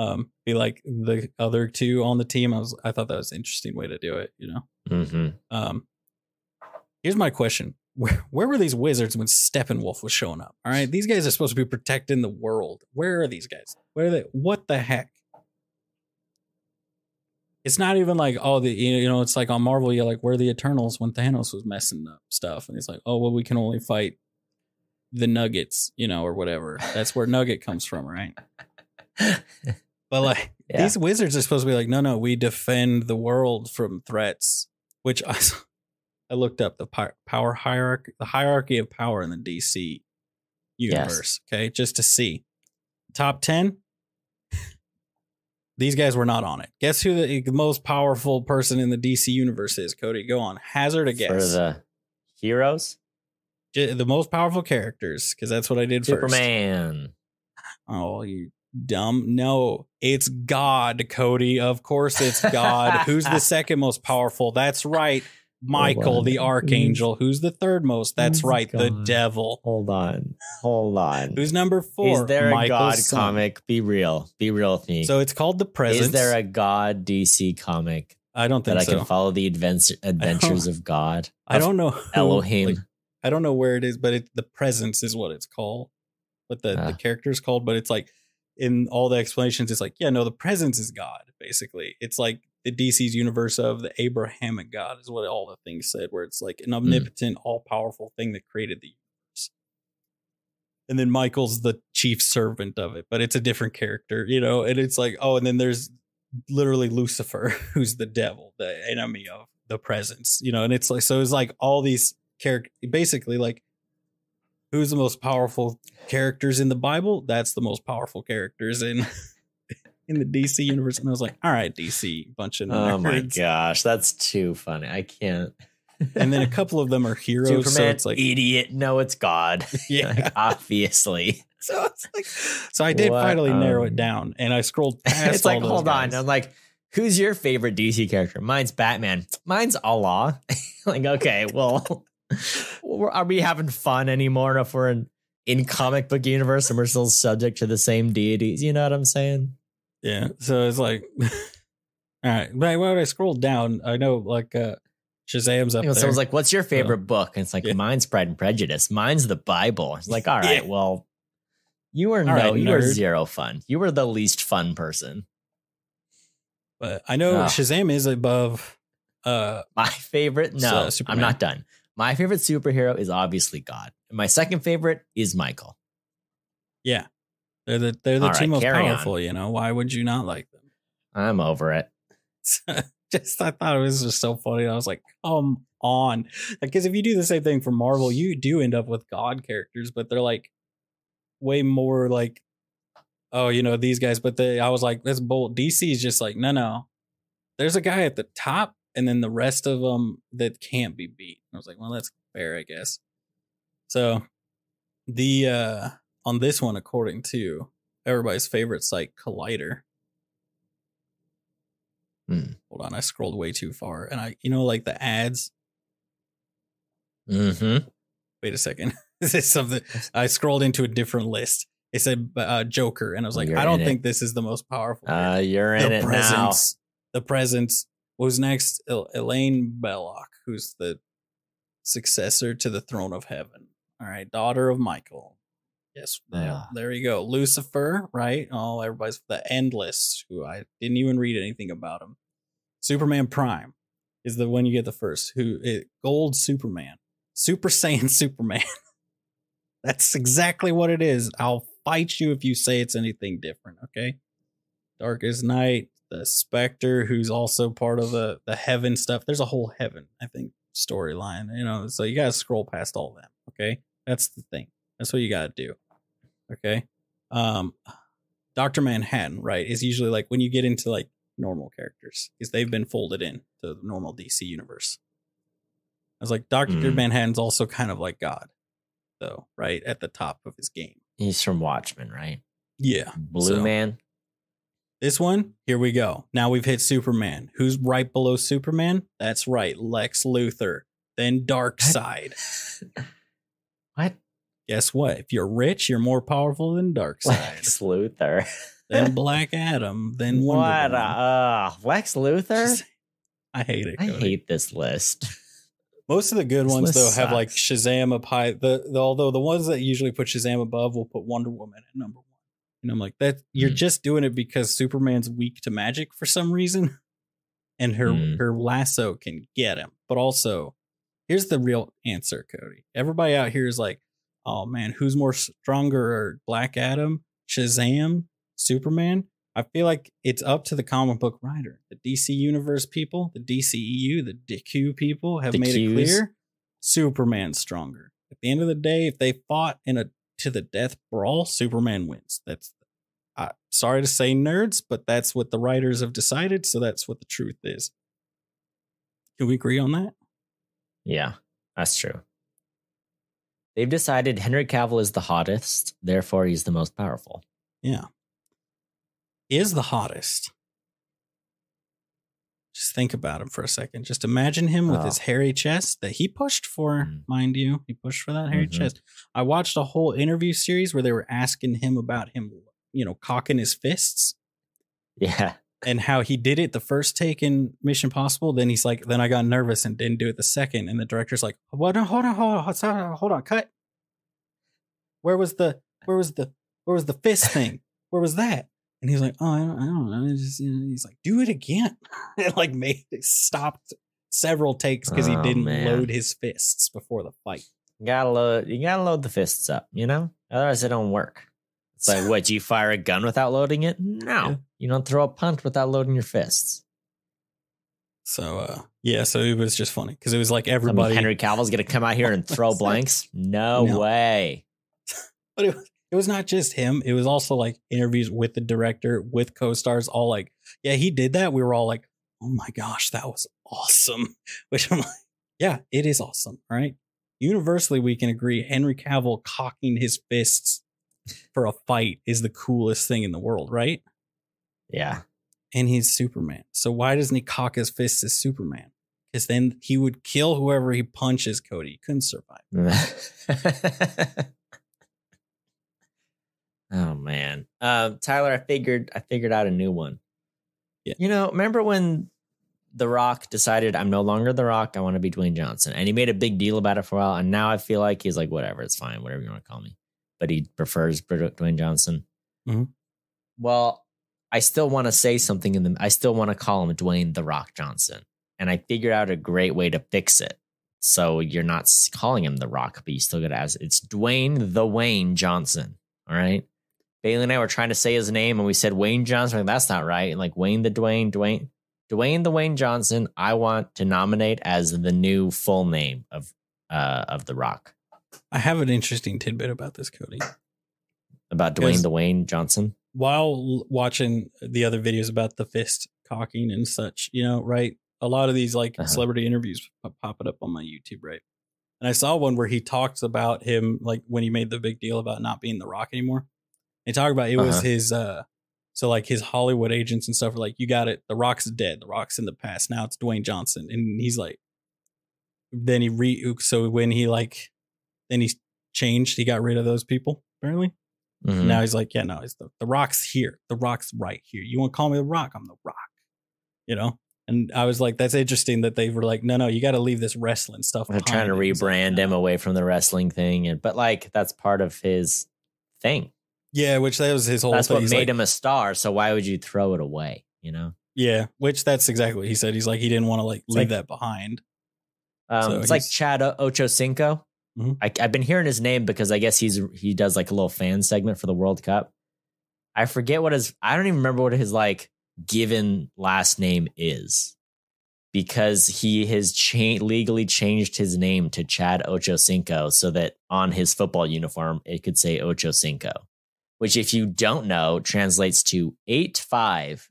um be like the other two on the team. I was I thought that was an interesting way to do it, you know. hmm Um here's my question. Where where were these wizards when Steppenwolf was showing up? All right. These guys are supposed to be protecting the world. Where are these guys? Where are they? What the heck? It's not even like oh the you know it's like on Marvel you're like where are the Eternals when Thanos was messing up stuff and it's like oh well we can only fight the Nuggets you know or whatever that's where Nugget comes from right but like Yeah. these wizards are supposed to be like, no, no, we defend the world from threats. Which I, I looked up the power hierarchy, the hierarchy of power in the DC universe. Okay, just to see top ten. These guys were not on it. Guess who the, the most powerful person in the DC universe is? Cody, go on. Hazard a guess. For the heroes, the most powerful characters, because that's what I did first. Superman. Oh, you dumb. No, it's God, Cody. Of course it's God. Who's the second most powerful? That's right. Michael, the archangel. Who's the third most? That's right. The devil. Hold on. Hold on. Who's number four? Is there a God son. comic? Be real. Be real with me. So it's called the presence. Is there a God DC comic I don't think that think I can follow the adventures of God? I don't know. who- Elohim. like, I don't know where it is, but it, the presence is what it's called. What the, the Ah. character is called, but it's like in all the explanations, it's like, yeah, no, the presence is God, basically. It's like the DC's universe of the Abrahamic God is what all the things said, where it's like an mm. omnipotent, all powerful thing that created the universe. And then Michael's the chief servant of it, but it's a different character, you know, and it's like, oh, and then there's literally Lucifer, who's the devil, the enemy of the presence, you know, and it's like so it's like all these character basically like who's the most powerful characters in the Bible? That's the most powerful characters in in the DC universe. And I was like, all right, DC, bunch of Oh my gosh, that's too funny. I can't. And then a couple of them are heroes. so it's like idiot. No, it's God. Yeah. Like, obviously. so it's like so I did What, finally narrow it um, down and I scrolled past it's like, hold on. guys. I'm like, who's your favorite DC character? Mine's Batman. Mine's Allah. like, okay, well, Are we having fun anymore if we're in, in comic book universe and we're still subject to the same deities? You know what I'm saying? Yeah. So it's like, all right. But when I scroll down, I know like uh Shazam's up You know, there. someone's like, "What's your favorite book?" And it's like, Yeah. "Mine's Pride and Prejudice. Mine's the Bible." It's like, all right, Yeah. well, you were All no, right, you were zero fun. You were the least fun person. but I know Ah. Shazam is above. Uh, My favorite, no, I'm not done. My favorite superhero is obviously God. And my second favorite is Michael. yeah, they're the they're the All two right, most carry on. powerful. You know, why would you not like them? I'm over it. just I thought it was just so funny. I was like, come on, because if you do the same thing for Marvel, you do end up with God characters, but they're like way more like, oh, you know, these guys. But they, I was like, that's bold. DC is just like, no, no. There's a guy at the top, and then the rest of them that can't be beat. I was like, well, that's fair, I guess. So the uh on this one, according to everybody's favorite site, Collider. Hmm. Hold on, I scrolled way too far, and I, you know, like the ads. Mm-hmm. Wait a second, this is something. I scrolled into a different list. It said uh, Joker, and I was like, you're I don't in it. think this is the most powerful. Uh, you're in the it now. presence, the presence. Who's next? El- Elaine Belloc, who's the successor to the throne of heaven. All right, daughter of Michael. Yes, yeah, Ah. there you go. Lucifer, right? Oh, everybody's the Endless, who I didn't even read anything about him. Superman Prime is the one you get the first. Who it, Gold Superman, Super Saiyan Superman. That's exactly what it is. I'll fight you if you say it's anything different. Okay. Darkest Night, the Spectre, who's also part of the the Heaven stuff. There's a whole Heaven, I think, storyline. You know, so you gotta scroll past all of them. Okay, that's the thing. That's what you gotta do. Okay. Um, Doctor Manhattan, right, is usually like when you get into like normal characters, because they've been folded in to the normal DC universe. I was like, Doctor Mhm. Manhattan's also kind of like God, though, right at the top of his game. He's from Watchmen, right? Yeah. Blue So- Man. This one, here we go. Now we've hit Superman. Who's right below Superman? That's right, Lex Luthor. Then Darkseid. What? Guess what? If you're rich, you're more powerful than Darkseid. Lex Luthor. then Black Adam. Then Wonder what? Woman. Uh, Lex Luthor? Just- I hate it. I hate this list. Most of the good This ones though list have like. Shazam up high. The, the although the ones that usually put Shazam above will put Wonder Woman at number one. And I'm like, that you're Hmm. just doing it because Superman's weak to magic for some reason, and her Hmm. her lasso can get him. But also, here's the real answer, Cody. Everybody out here is like, oh man, who's more stronger, or Black Adam, Shazam, Superman? I feel like it's up to the comic book writer. The DC Universe people, the DCEU, the DQ people have The made it clear Superman's stronger. At the end of the day, if they fought in a to the death brawl, Superman wins. That's uh, sorry to say, nerds, but that's what the writers have decided. So that's what the truth is. Can we agree on that? Yeah, that's true. They've decided Henry Cavill is the hottest, therefore he's the most powerful. Yeah. Is the hottest. Just think about him for a second. Just imagine him with Oh. his hairy chest that he pushed for, Mm. mind you. He pushed for that hairy Mhm. chest. I watched a whole interview series where they were asking him about him, you know, cocking his fists Yeah. and how he did it the first take in Mission Possible. Then he's like, then I got nervous and didn't do it the second. And the director's like, what? Hold on, hold on, hold on, hold on, cut. Where was the, where was the, where was the fist thing? Where was that? And he's like, oh, I don't, I don't know. Just, you know, he's like, do it again. it like made it stopped several takes because he Oh, didn't man. load his fists before the fight. You gotta load you gotta load the fists up, you know? Otherwise it don't work. It's like what, do you fire a gun without loading it? No. Yeah. You don't throw a punch without loading your fists. So, uh, yeah, so it was just funny because it was like I mean, everybody. Henry Cavill's gonna come out here and throw blanks? No, No. way. but it, was- it was not just him. It was also like interviews with the director, with co-stars, all like, yeah, he did that. We were all like, oh my gosh, that was awesome. Which I'm like, yeah, it is awesome, right? Universally, we can agree Henry Cavill cocking his fists for a fight is the coolest thing in the world, right? Yeah. And he's Superman. So why doesn't he cock his fists as Superman? because then he would kill whoever he punches. Cody he couldn't survive. oh man, uh, Tyler, I figured I figured out a new one. Yeah. You know, remember when The Rock decided I'm no longer The Rock, I want to be Dwayne Johnson, and he made a big deal about it for a while, and now I feel like he's like, whatever, it's fine, whatever you want to call me, but he prefers Dwayne Johnson. Mhm. Well, I still want to say something in the. I still want to call him Dwayne The Rock Johnson, and I figured out a great way to fix it. So you're not calling him The Rock, but you still got to ask. It's Dwayne the Wayne Johnson. All right. Bailey and I were trying to say his name, and we said Wayne Johnson. Like, That's not right. And like Wayne the Dwayne, Dwayne, Dwayne the Wayne Johnson. I want to nominate as the new full name of uh of The Rock. I have an interesting tidbit about this, Cody. About Dwayne the Wayne Johnson. While watching the other videos about the fist cocking and such, you know, right? A lot of these like Uh-huh. celebrity interviews pop popping up on my YouTube, right? And I saw one where he talks about him like when he made the big deal about not being the Rock anymore. He talked about it was Uh-huh. his uh so like his Hollywood agents and stuff were like, You got it, the Rock's dead, the Rock's in the past. Now it's Dwayne Johnson. And he's like then he re so when he like then he changed, he got rid of those people, apparently. Mhm. Now he's like, yeah, no, it's the, the rock's here. The rock's right here. You want to call me the rock? I'm the rock. You know? And I was like, that's interesting that they were like, no, no, you got to leave this wrestling stuff. They're trying to behind." He's like, rebrand "No." him away from the wrestling thing, and but like that's part of his thing. Yeah, which that was his whole That's thing. what He's made like, him a star. So why would you throw it away? You know, Yeah, which that's exactly what he said. He's like, he didn't want to like leave like- that behind. um, So it's like Chad Ochocinco. Mhm. I, I've been hearing his name because I guess he's he does like a little fan segment for the World Cup. I forget what his I don't even remember what his like given last name is because he has cha- legally changed his name to Chad Ocho Ochocinco so that on his football uniform it could say Ocho Ochocinco, which if you don't know translates to eight five.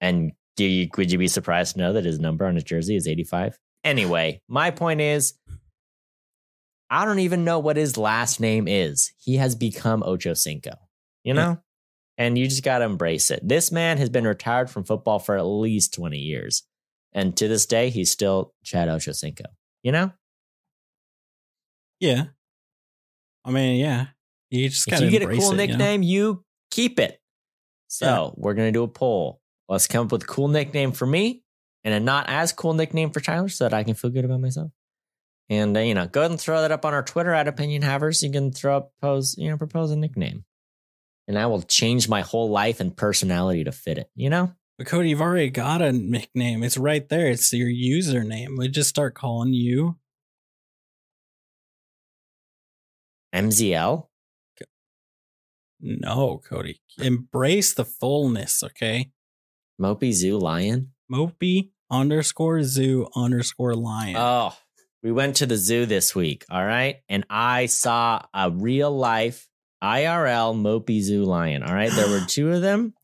And do you, would you be surprised to know that his number on his jersey is eighty five? Anyway, my point is. I don't even know what his last name is. He has become Ocho Cinco, you hmm. know? And you just got to embrace it. This man has been retired from football for at least 20 years. And to this day, he's still Chad Ocho Cinco, you know? Yeah. I mean, yeah. You just If you get a cool it, you know? nickname, you, keep it. So Yeah. we're going to do a poll. Let's come up with a cool nickname for me and a not as cool nickname for Tyler so that I can feel good about myself. And, uh, you know, go ahead and throw that up on our Twitter at Opinion Havers. You can throw up, pose, you know, propose a nickname. And I will change my whole life and personality to fit it, you know? But Cody, you've already got a nickname. It's right there. It's your username. We just start calling you. MZL? No, Cody. Embrace the fullness, okay? Mopey Zoo Lion? Mopey underscore zoo underscore lion. Oh, we went to the zoo this week, all right? And I saw a real life IRL Mopey Zoo lion, all right? There were two of them.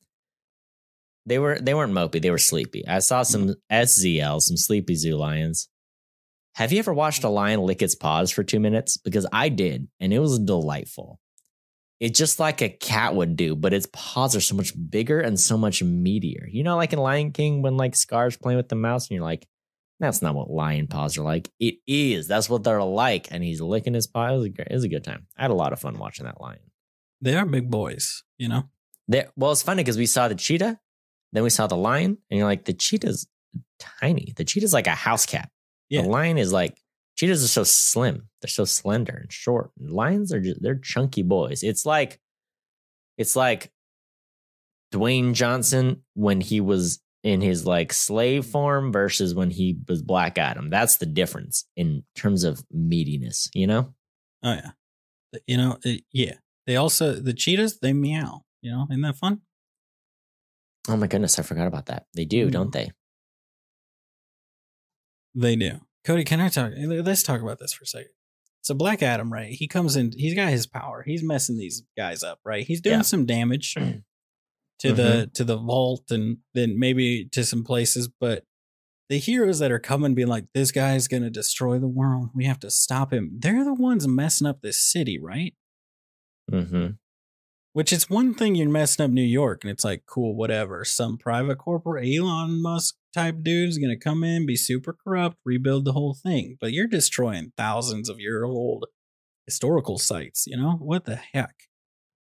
They were they weren't mopey, they were sleepy. I saw some SZL, some sleepy zoo lions. Have you ever watched a lion lick its paws for 2 minutes? Because I did, and it was delightful. It's just like a cat would do, but its paws are so much bigger and so much meatier. You know, like in Lion King when like Scar's playing with the mouse and you're like, that's not what lion paws are like. It is. That's what they're like. And he's licking his paw. It was a, great, it was a good time. I had a lot of fun watching that lion. they are big boys, you know? There, well, it's funny because we saw the cheetah, then we saw the lion, and you're like, the cheetah's tiny. The cheetah's like a house cat. Yeah. The lion is like cheetahs are so slim. They're so slender and short. And lions are just they're chunky boys. It's like it's like Dwayne Johnson when he was in his like slave form versus when he was Black Adam. That's the difference in terms of meatiness, you know? Oh, yeah. You know, it- yeah. They also, the cheetahs, they meow. You know, isn't that fun? Oh my goodness, I forgot about that. They do, Mm. don't they? They do. Cody, can I talk? Let's talk about this for a second. So Black Adam, right? He comes in. He's got his power. He's messing these guys up, right? He's doing Yeah. some damage to the to the vault and then maybe to some places. But the heroes that are coming, being like, "This guy's gonna destroy the world. We have to stop him." They're the ones messing up this city, right? Mm-hmm. Which is one thing you're messing up New York, and it's like, cool, whatever. Some private corporate Elon Musk type dude's gonna come in, be super corrupt, rebuild the whole thing. But you're destroying thousands of year old historical sites, you know? What the heck?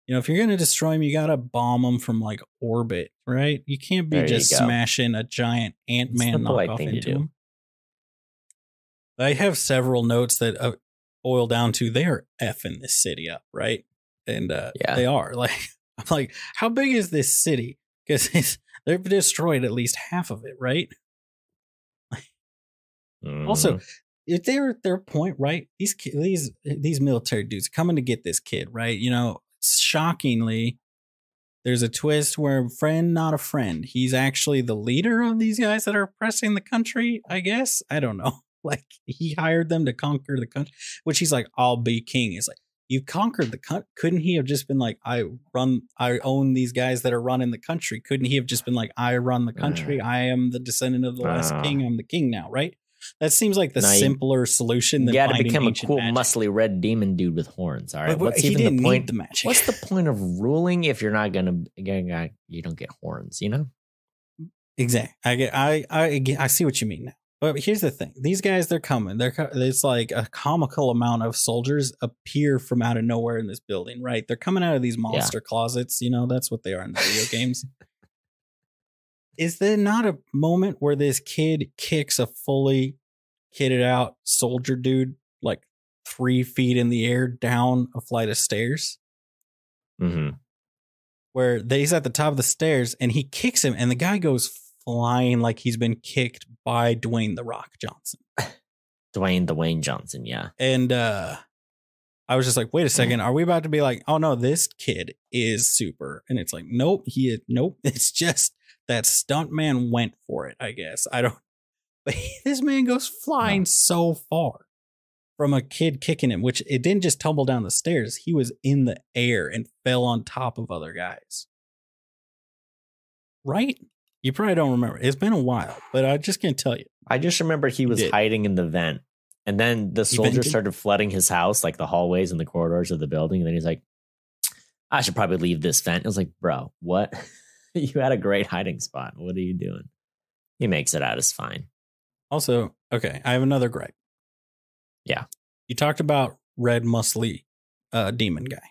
You know, if you're gonna destroy them, you gotta bomb them from like orbit, right? You can't be There just smashing a giant Ant Man knockoff into them. I have several notes that uh, boil down to they are effing this city up, right? And uh, Yeah. they are like, I'm like, how big is this city? Because they've destroyed at least half of it, right? Also, Mhm. if they're at their point, right? These these these military dudes coming to get this kid, right? You know, shockingly, there's a twist where friend not a friend. He's actually the leader of these guys that are oppressing the country. I guess I don't know. Like he hired them to conquer the country, which he's like, "I'll be king." It's like you conquered the country. Couldn't he have just been like, "I run, I own these guys that are running the country"? Couldn't he have just been like, "I run the country. I am the descendant of the last Uh. king. I'm the king now." Right? That seems like the No, you- simpler solution you got to become a cool, magic. muscly red demon dude with horns. All right, But- but what's even the point? the magic. What's the point of ruling if you're not gonna, gonna you don't get horns? You know? Exactly. I get. I. I. I see what you mean now. But here's the thing: these guys, they're coming. They're. It's like a comical amount of soldiers appear from out of nowhere in this building. Right? They're coming out of these monster closets. You know, that's what they are in the video games. Is there not a moment where this kid kicks a fully kitted out soldier dude like three feet in the air down a flight of stairs? Mm-hmm. where they- he's at the top of the stairs and he kicks him and the guy goes flying like he's been kicked by Dwayne the Rock Johnson. Dwayne the Wayne Johnson. Yeah. And uh I was just like, wait a second, are we about to be like, oh no, this kid is super? And it's like, nope, he is nope. It's just that stunt man went for it, I guess. I don't but this man goes flying so far from a kid kicking him, which it didn't just tumble down the stairs. He was in the air and fell on top of other guys. Right? You probably don't remember. It's been a while, but I just can't tell you. I just remember he was did. hiding in the vent. And then the soldiers started flooding his house, like the hallways and the corridors of the building. And then he's like, I should probably leave this vent. I was like, bro, what? you had a great hiding spot. What are you doing? He makes it out as fine. Also, okay, I have another gripe. Yeah. You talked about red muscly uh demon guy.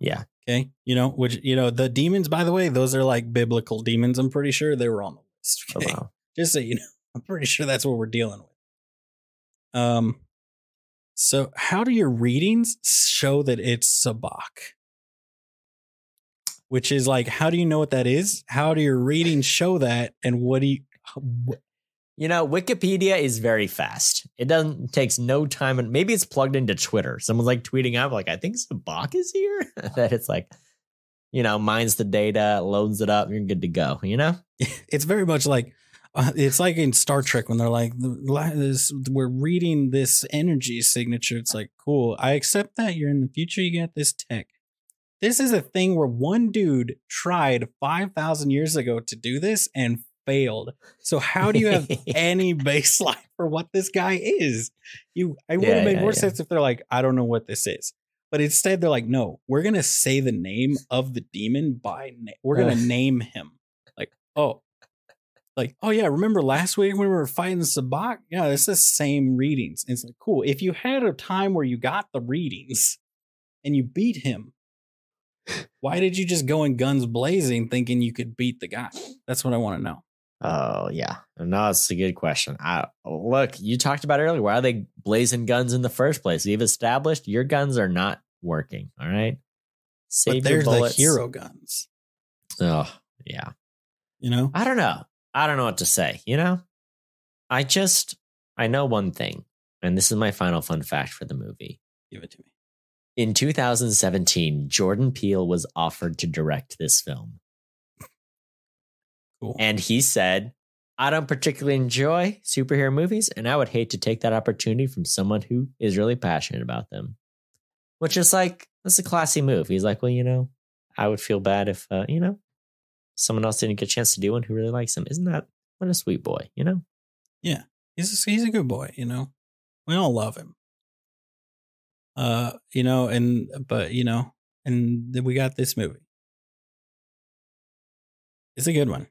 Yeah. Okay. You know, which you know, the demons, by the way, those are like biblical demons. I'm pretty sure they were on the list. Oh, Okay. wow. Just so you know, I'm pretty sure that's what we're dealing with. Um so how do your readings show that it's Sabbac? Which is like, how do you know what that is? How do your readings show that? And what do you You know, Wikipedia is very fast. It doesn't takes no time, and maybe it's plugged into Twitter. Someone's like tweeting out, like, "I think Sabbac is here." that it's like, you know, mines the data, loads it up, you're good to go. You know, it's very much like uh, it's like in Star Trek when they're like, this, "We're reading this energy signature." It's like, cool. I accept that you're in the future. You got this tech. This is a thing where one dude tried five thousand years ago to do this and failed. So how do you have any baseline for what this guy is? You, I would Yeah, have made yeah, more yeah. sense if they're like, I don't know what this is. But instead, they're like, no, we're gonna say the name of the demon by name. We're gonna name him. Like, oh, like, oh yeah, remember last week when we were fighting Sabbac? Yeah, it's the same readings. It's like, cool. If you had a time where you got the readings and you beat him, why did you just go in guns blazing thinking you could beat the guy? That's what I want to know. Oh yeah, no, it's a good question. I, look, you talked about earlier. Why are they blazing guns in the first place? We've established your guns are not working. All right, save but your there's the bullets. hero guns, Oh yeah, you know? I don't know. I don't know what to say. You know, I just I know one thing, and this is my final fun fact for the movie. Give it to me. In 2017, Jordan Peele was offered to direct this film. Cool. And he said, I don't particularly enjoy superhero movies, and I would hate to take that opportunity from someone who is really passionate about them. Which is like, that's a classy move. He's like, well, you know, I would feel bad if, uh, you know, someone else didn't get a chance to do one who really likes him. Isn't that what a sweet boy, you know? Yeah, he's a, he's a good boy, you know. We all love him. Uh, you know, and but you know, and we got this movie. It's a good one.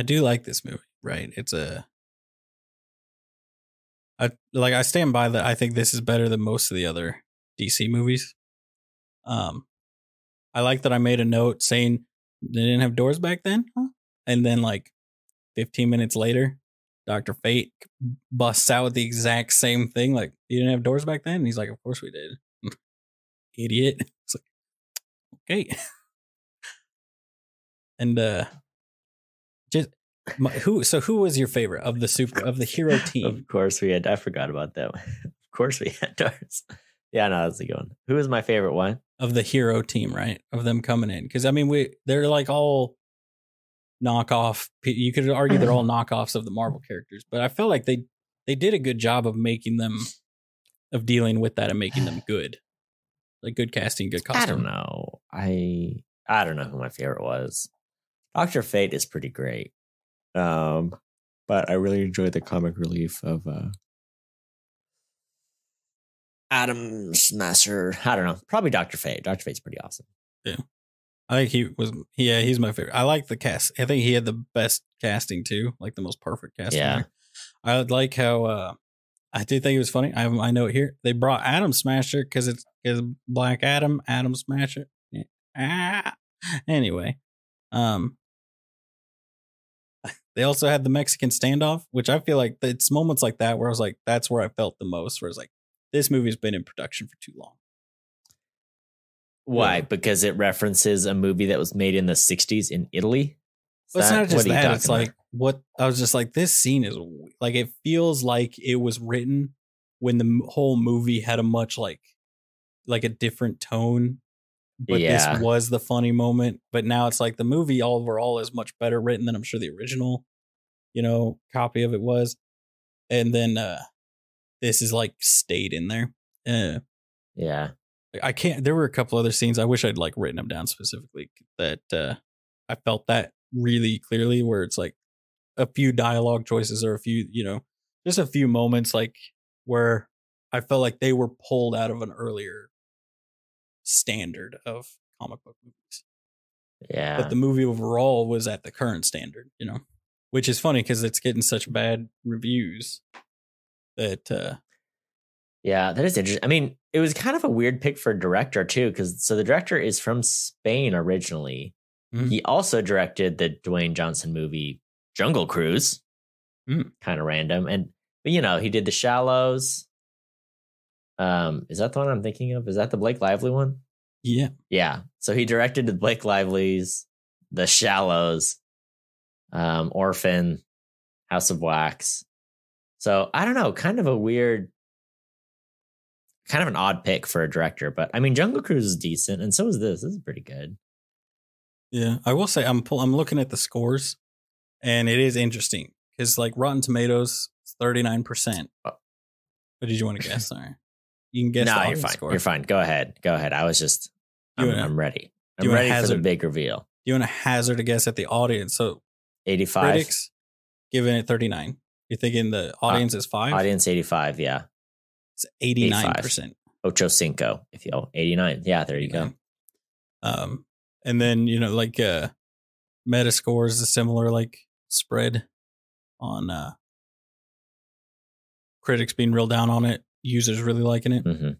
I do like this movie, right? It's a I like I stand by that I think this is better than most of the other DC movies. Um I like that I made a note saying they didn't have doors back then? And then like 15 minutes later, Dr. Fate busts out with the exact same thing like you didn't have doors back then and he's like of course we did. Idiot. It's like okay. and uh my, who so who was your favorite of the super of the hero team? Of course we had. I forgot about that. of course we had doors. Yeah, no, that's a good one. Who was my favorite one? of the hero team, right? Of them coming in because I mean we they're like all knockoff. You could argue they're all knockoffs of the Marvel characters, but I felt like they they did a good job of making them of dealing with that and making them good, like good casting, good costume. I don't know. I I don't know who my favorite was. Doctor Fate is pretty great, um, but I really enjoyed the comic relief of uh, Atom Smasher. I don't know. Probably Doctor Fate. Doctor Fate's pretty awesome. Yeah, I think he was yeah he's my favorite. I like the cast. I think he had the best casting too, like the most perfect casting. Yeah. there. I would like how uh I did think it was funny. I have my note here. They brought Atom Smasher because it's because Black Adam, Atom Smasher. Yeah. Ah. Anyway, um, they also had the Mexican standoff, which I feel like it's moments like that where I was like, that's where I felt the most. Where it's like, this movie's been in production for too long. Why? Yeah. Because it references a movie that was made in the '60s in Italy. But it's not just that. It's talking like what I was just like. This scene is like it feels like it was written when the whole movie had a much like like a different tone. But Yeah. this was the funny moment. But now it's like the movie overall is much better written than I'm sure the original, you know, copy of it was. And then uh this is like stayed in there. Uh yeah. I can't. There were a couple other scenes. I wish I'd like written them down specifically. That uh, I felt that really clearly, where it's like a few dialogue choices or a few, you know, just a few moments like where I felt like they were pulled out of an earlier standard of comic book movies. Yeah. But the movie overall was at the current standard, you know, which is funny because it's getting such bad reviews that uh, Yeah, that is interesting. I mean, it was kind of a weird pick for a director too, because so the director is from Spain originally. Mhm. He also directed the Dwayne Johnson movie Jungle Cruise. Mm. Kind of random, and but you know he did The Shallows. Um, is that the one I'm thinking of? Is that the Blake Lively one? yeah, Yeah. So he directed the Blake Lively's The Shallows, um, Orphan, House of Wax. So I don't know, kind of a weird, kind of an odd pick for a director. But I mean, Jungle Cruise is decent, and so is this. This is pretty good. Yeah, I will say I'm pull, I'm looking at the scores, and it is interesting because like Rotten Tomatoes, thirty nine percent. Oh. What did you want to guess? Sorry, you can guess. no, you're fine. Score. You're fine. Go ahead. Go ahead. I was just, I'm, wanna- I'm ready. I'm ready for the big reveal. You want to hazard a guess at the audience? So 85. critics giving it thirty nine. You're thinking the audience is five. Audience 85. Yeah. It's eighty nine percent. Ocho Cinco. If you will. 89. Yeah, there you go. Um, and then you know like uh, Metascore is a similar like spread on uh critics being real down on it, users really liking it. Mm-hmm.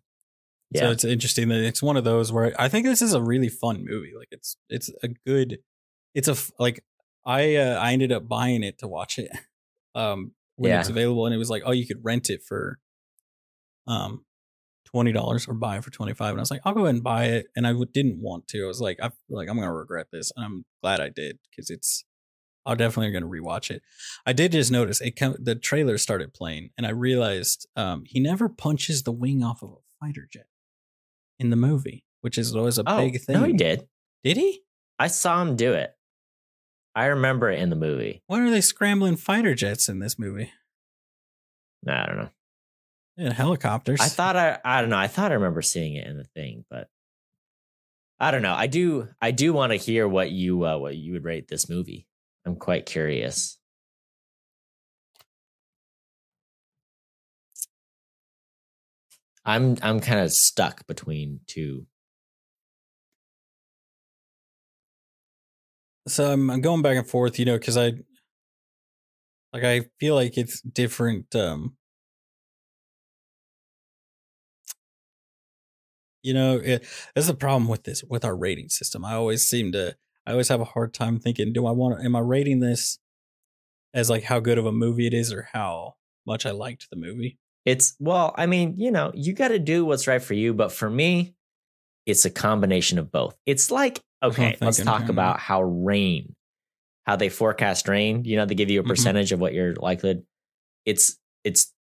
So it's interesting that it's one of those where I think this is a really fun movie. Like it's it's a good it's a like I uh, I ended up buying it to watch it um when Yeah. it's available and it was like oh you could rent it for um twenty dollars or buy it for twenty five and I was like I'll go ahead and buy it and I w- didn't want to I was like I feel like I'm gonna regret this and I'm glad I did because it's I'm definitely gonna rewatch it. I did just notice it come, the trailer started playing and I realized um he never punches the wing off of a fighter jet in the movie, which is always a oh, big thing. no, he did. Did he? I saw him do it. I remember it in the movie. Why are they scrambling fighter jets in this movie? I don't know. And helicopters. I thought I I don't know. I thought I remember seeing it in the thing, but I don't know. I do I do want to hear what you uh, what you would rate this movie. I'm quite curious. I'm I'm kind of stuck between two. So I'm, I'm going back and forth, you know, because I like I feel like it's different. um You know, it, that's the problem with this with our rating system. I always seem to, I always have a hard time thinking, do I want? To, am I rating this as like how good of a movie it is, or how much I liked the movie? It's well, I mean, you know, you got to do what's right for you, but for me, it's a combination of both. It's like okay, let's talk about how rain, how they forecast rain. You know, they give you a Mhm. percentage of what your likelihood. It's it's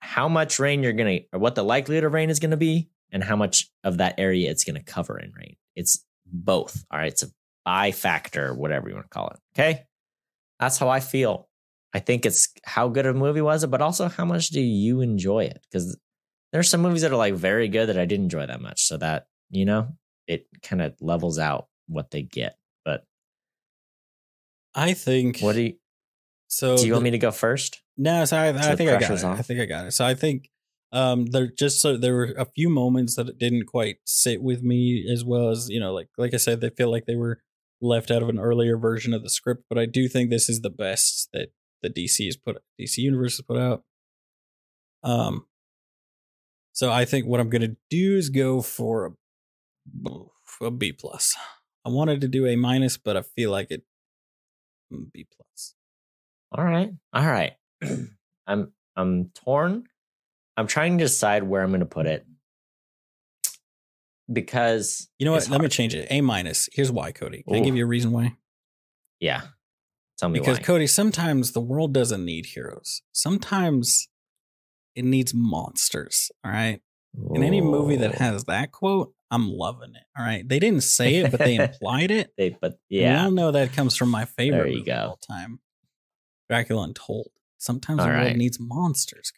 how much rain you're gonna, or what the likelihood of rain is gonna be, and how much of that area it's gonna cover in rain. It's both. All right, it's a bi factor, whatever you want to call it. Okay, that's how I feel. I think it's how good a movie was it, but also how much do you enjoy it? Because there's some movies that are like very good that I didn't enjoy that much. So that, you know, it kind of levels out what they get. But I think. what do you so? do you want me to go first? No, so I, I think I got it. I think I got it. So I think um there just so there were a few moments that it didn't quite sit with me as well as you know like like I said they feel like they were left out of an earlier version of the script, but I do think this is the best that the DC has put DC Universe has put out. Um, so I think what I'm gonna do is go for a, a B plus. I wanted to do a minus, but I feel like it mm, B plus. All right. All right. I'm I'm torn. I'm trying to decide where I'm going to put it because You know what? Let me change it. A minus. Here's why, Cody. Can I give you a reason why? Yeah. Tell me Because why. Cody, sometimes the world doesn't need heroes. Sometimes it needs monsters. All right. In any movie that has that quote, I'm loving it. All right. They didn't say it, but they implied it. they, but We yeah, all know that comes from my favorite There you go. all time, Dracula Untold. Sometimes All the world needs monsters,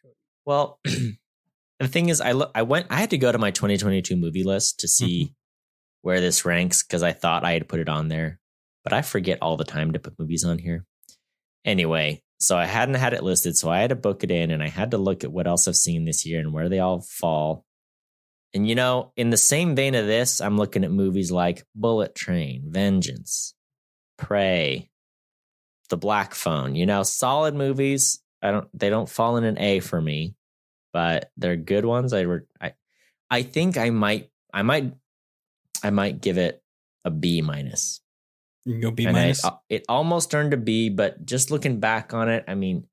Well, the thing is, I look, I went, I had to go to my 2022 movie list to see Mm-hmm. where this ranks because I thought I had put it on there, but I forget all the time to put movies on here. Anyway, so I hadn't had it listed, so I had to book it in, and I had to look at what else I've seen this year and where they all fall. And you know, in the same vein of this, I'm looking at movies like Bullet Train, Vengeance, Prey, The Black Phone. You know, solid movies. I don't. They don't fall in an A for me, but they're good ones. I were. I. I think I might. I might. I might give it a B minus. You go B And minus. uh, it almost earned a B, but just looking back on it, I mean,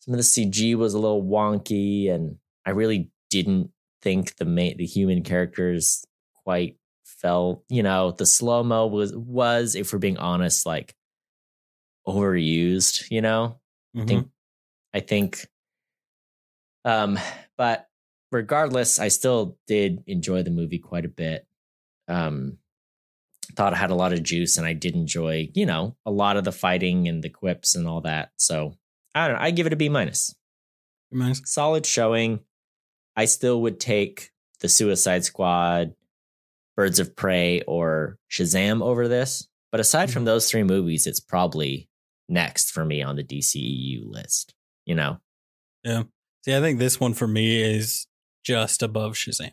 some of the CG was a little wonky, and I really didn't think the ma- the human characters quite felt. You know, the slow mo was was, if we're being honest, like overused. You know, Mhm. think I think um but regardless I still did enjoy the movie quite a bit um thought it had a lot of juice and I did enjoy you know a lot of the fighting and the quips and all that so I don't know I give it a B minus. solid showing I still would take the Suicide Squad Birds of Prey or Shazam over this but aside from those three movies it's probably next for me on the DCEU list you know Yeah. See, I think this one for me is just above Shazam.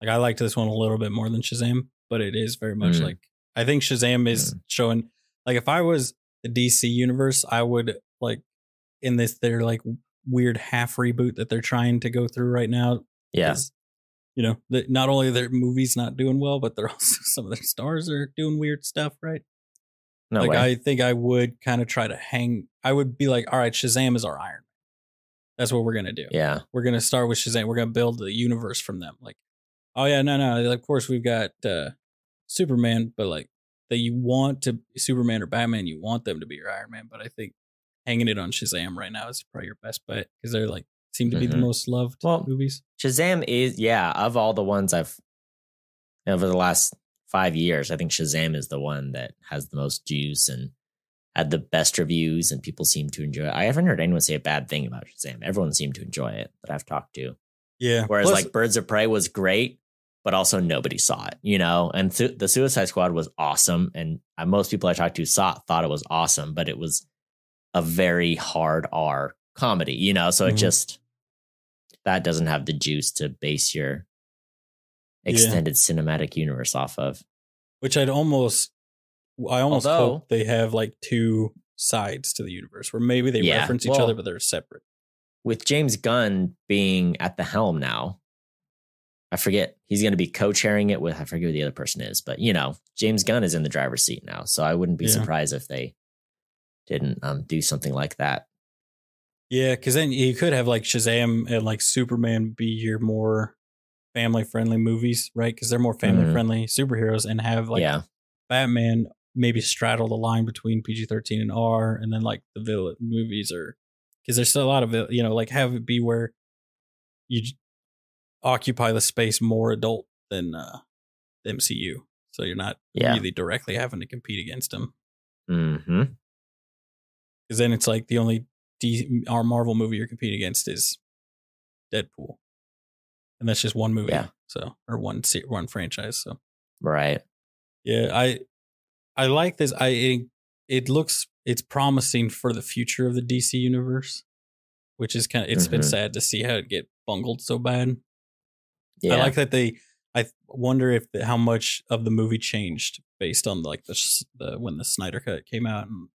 Like I liked this one a little bit more than Shazam, but it is very much Mm. like I think Shazam is showing like if I was the DC universe, I would like in this they're like weird half reboot that they're trying to go through right now. yeah 'cause, You know, that not only are their movies not doing well, but they're also some of their stars are doing weird stuff, right? no like way I think I would kind of try to hang. I would be like, all right, Shazam is our Iron Man. That's what we're gonna do. yeah We're gonna start with Shazam. We're gonna build the universe from them. Like, oh yeah, no, no. Of course we've got uh Superman, but like that you want to Superman or Batman, you want them to be your Iron Man. But I think hanging it on Shazam right now is probably your best bet because they're like seem to be the Mhm. most loved Well, movies. Shazam is yeah of all the ones I've over the last five years I think Shazam is the one that has the most juice and had the best reviews and people seem to enjoy it I haven't heard anyone say a bad thing about Shazam everyone seemed to enjoy it that I've talked to Yeah. whereas Plus- like Birds of Prey was great but also nobody saw it you know and Su- the Suicide Squad was awesome and uh, most people I talked to saw it, thought it was awesome but it was a very hard R comedy you know so it Mhm. just that doesn't have the juice to base your Yeah. extended cinematic universe off of. Which I'd almost, I almost Although- hope they have like two sides to the universe where maybe they Yeah, reference each well- other, but they're separate. With James Gunn being at the helm now, I forget he's going to be co-chairing it with I forget who the other person is, but you know James Gunn is in the driver's seat now, so I wouldn't be Yeah. surprised if they didn't um, do something like that. Yeah, because then you could have like Shazam and like Superman be your more family friendly movies, right? Because they're more family friendly superheroes, and have like yeah, Batman maybe straddle the line between PG thirteen and R, and then like the villain movies are because there's still a lot of it, you know, like have it be where you occupy the space more adult than uh the MCU, so you're not Yeah. really directly having to compete against them. hmm Because then it's like the only D- our Marvel movie you're competing against is Deadpool, and that's just one movie, Yeah. so or one se- one franchise. So right. yeah, I I like this. I it, it looks it's promising for the future of the DC universe, which is kind of it's been Mhm. sad to see how it get bungled so bad. Yeah, I like that they. I wonder if the, how much of the movie changed based on like the, the when the Snyder cut came out and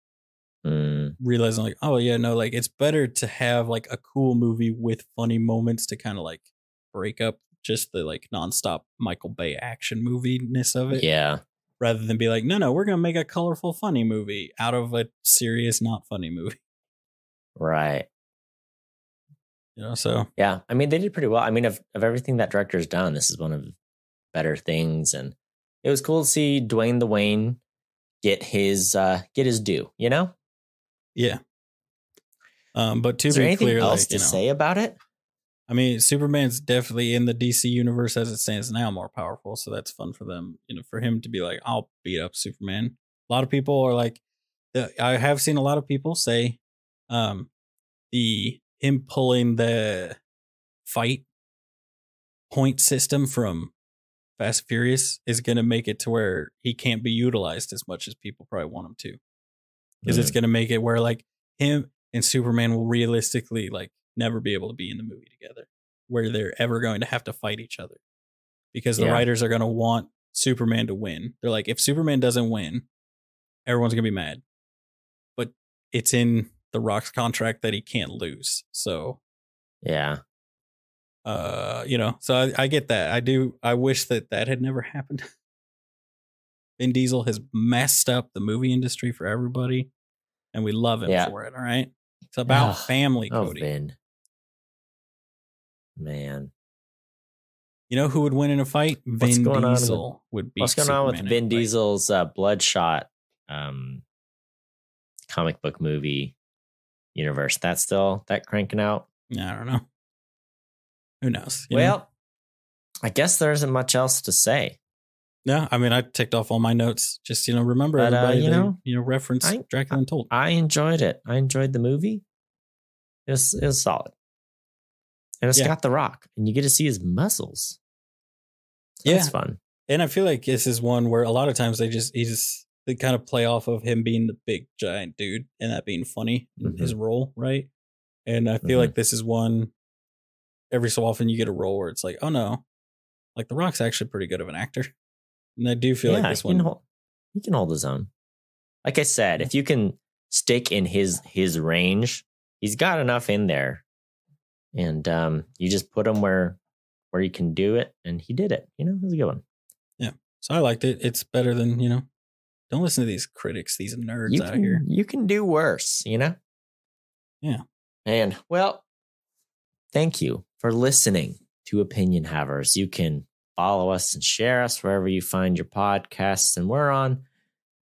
Mm, realizing like oh yeah no like it's better to have like a cool movie with funny moments to kind of like break up just the like nonstop Michael Bay action movie ness of it yeah, rather than be like no no we're gonna make a colorful funny movie out of a serious not funny movie right. you know so Yeah, I mean they did pretty well. I mean of of everything that director's done, this is one of better things, and it was cool to see Dwayne the Wayne get his uh get his due. You know, yeah um but to is there be anything clear else like to you know say about it? I mean, Superman's definitely in the DC universe as it stands now more powerful, so that's fun for them. You know, for him to be like, "I'll beat up Superman." A lot of people are like, I have seen a lot of people say, um, the him pulling the fight point system from Fast Furious is going to make it to where he can't be utilized as much as people probably want him to because it's Mm, going to make it where like him and Superman will realistically like never be able to be in the movie together, where they're ever going to have to fight each other because the Yeah. writers are going to want Superman to win. They're like, if Superman doesn't win, everyone's going to be mad, but it's in the Rock's contract that he can't lose. So, yeah, uh, you know, so I, I get that. I do. I wish that that had never happened. Vin Diesel has messed up the movie industry for everybody, and we love him Yeah. for it. All right, it's about Ugh. family, oh Cody. Man, You know who would win in a fight? What's Vin on with- Diesel would beat. what's going on with Superman in a Vin. Diesel's uh, Bloodshot um comic book movie universe? That's still that cranking out. Yeah, I don't know. Who knows? you know? well, I guess there isn't much else to say. No. I mean, I ticked off all my notes. Just you know, remember But, uh, everybody. you they, know, you know, reference I- Dracula Untold. I enjoyed it. I enjoyed the movie. It was, it was solid. And it's Yeah. got The Rock, and you get to see his muscles. So Yeah. it's fun. And I feel like this is one where a lot of times they just he just they kind of play off of him being the big giant dude and that being funny in his role, right? And I feel Mhm. like this is one every so often you get a role where it's like, oh no, like The Rock's actually pretty good of an actor. And I do feel yeah, like this he can, one hold, he can hold his own. Like I said, if you can stick in his his range, he's got enough in there, and um, you just put him where where you can do it, and he did it. You know, it was a good one. Yeah. So I liked it. It's better than, you know, don't listen to these critics, these nerds you out can, here. You can do worse, you know? Yeah. And well, thank you for listening to Opinion Havers. You can follow us and share us wherever you find your podcasts. And we're on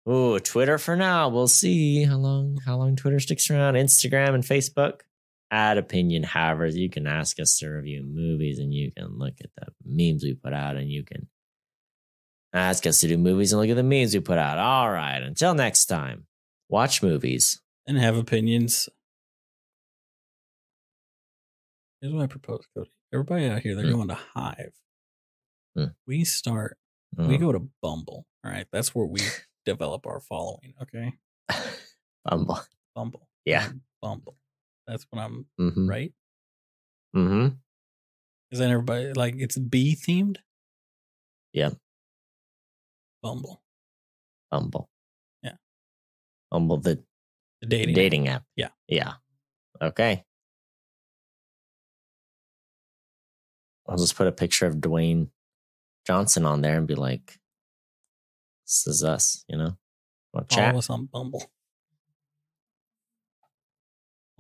oh Twitter for now. We'll see how long how long Twitter sticks around. Instagram and Facebook at Opinion Havers. You can ask us to review movies and you can look at the memes we put out and you can ask us to do movies and look at the memes we put out. All right. Until next time, watch movies. and have opinions. Here's what I propose, Cody. Everybody out here, they're Hmm. going to Hive. Hmm. We start, we Oh. go to Bumble. All right. That's where we develop our following. Okay. Bumble. Bumble. Yeah. Bumble. That's when I'm Mm-hmm. right. Mm-hmm. Is that everybody like it's bee themed? Yeah. Bumble. Bumble. Yeah. Bumble the The dating. dating, app. Yeah. Yeah. Okay. I'll just put a picture of Dwayne Johnson on there and be like, this is us, you know? Want to Follow chat? us on Bumble.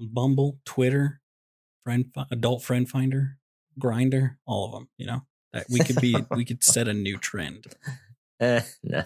On Bumble, Twitter, friend, adult friend finder, Grindr, all of them. You know that we could be, we could set a new trend. Eh, no.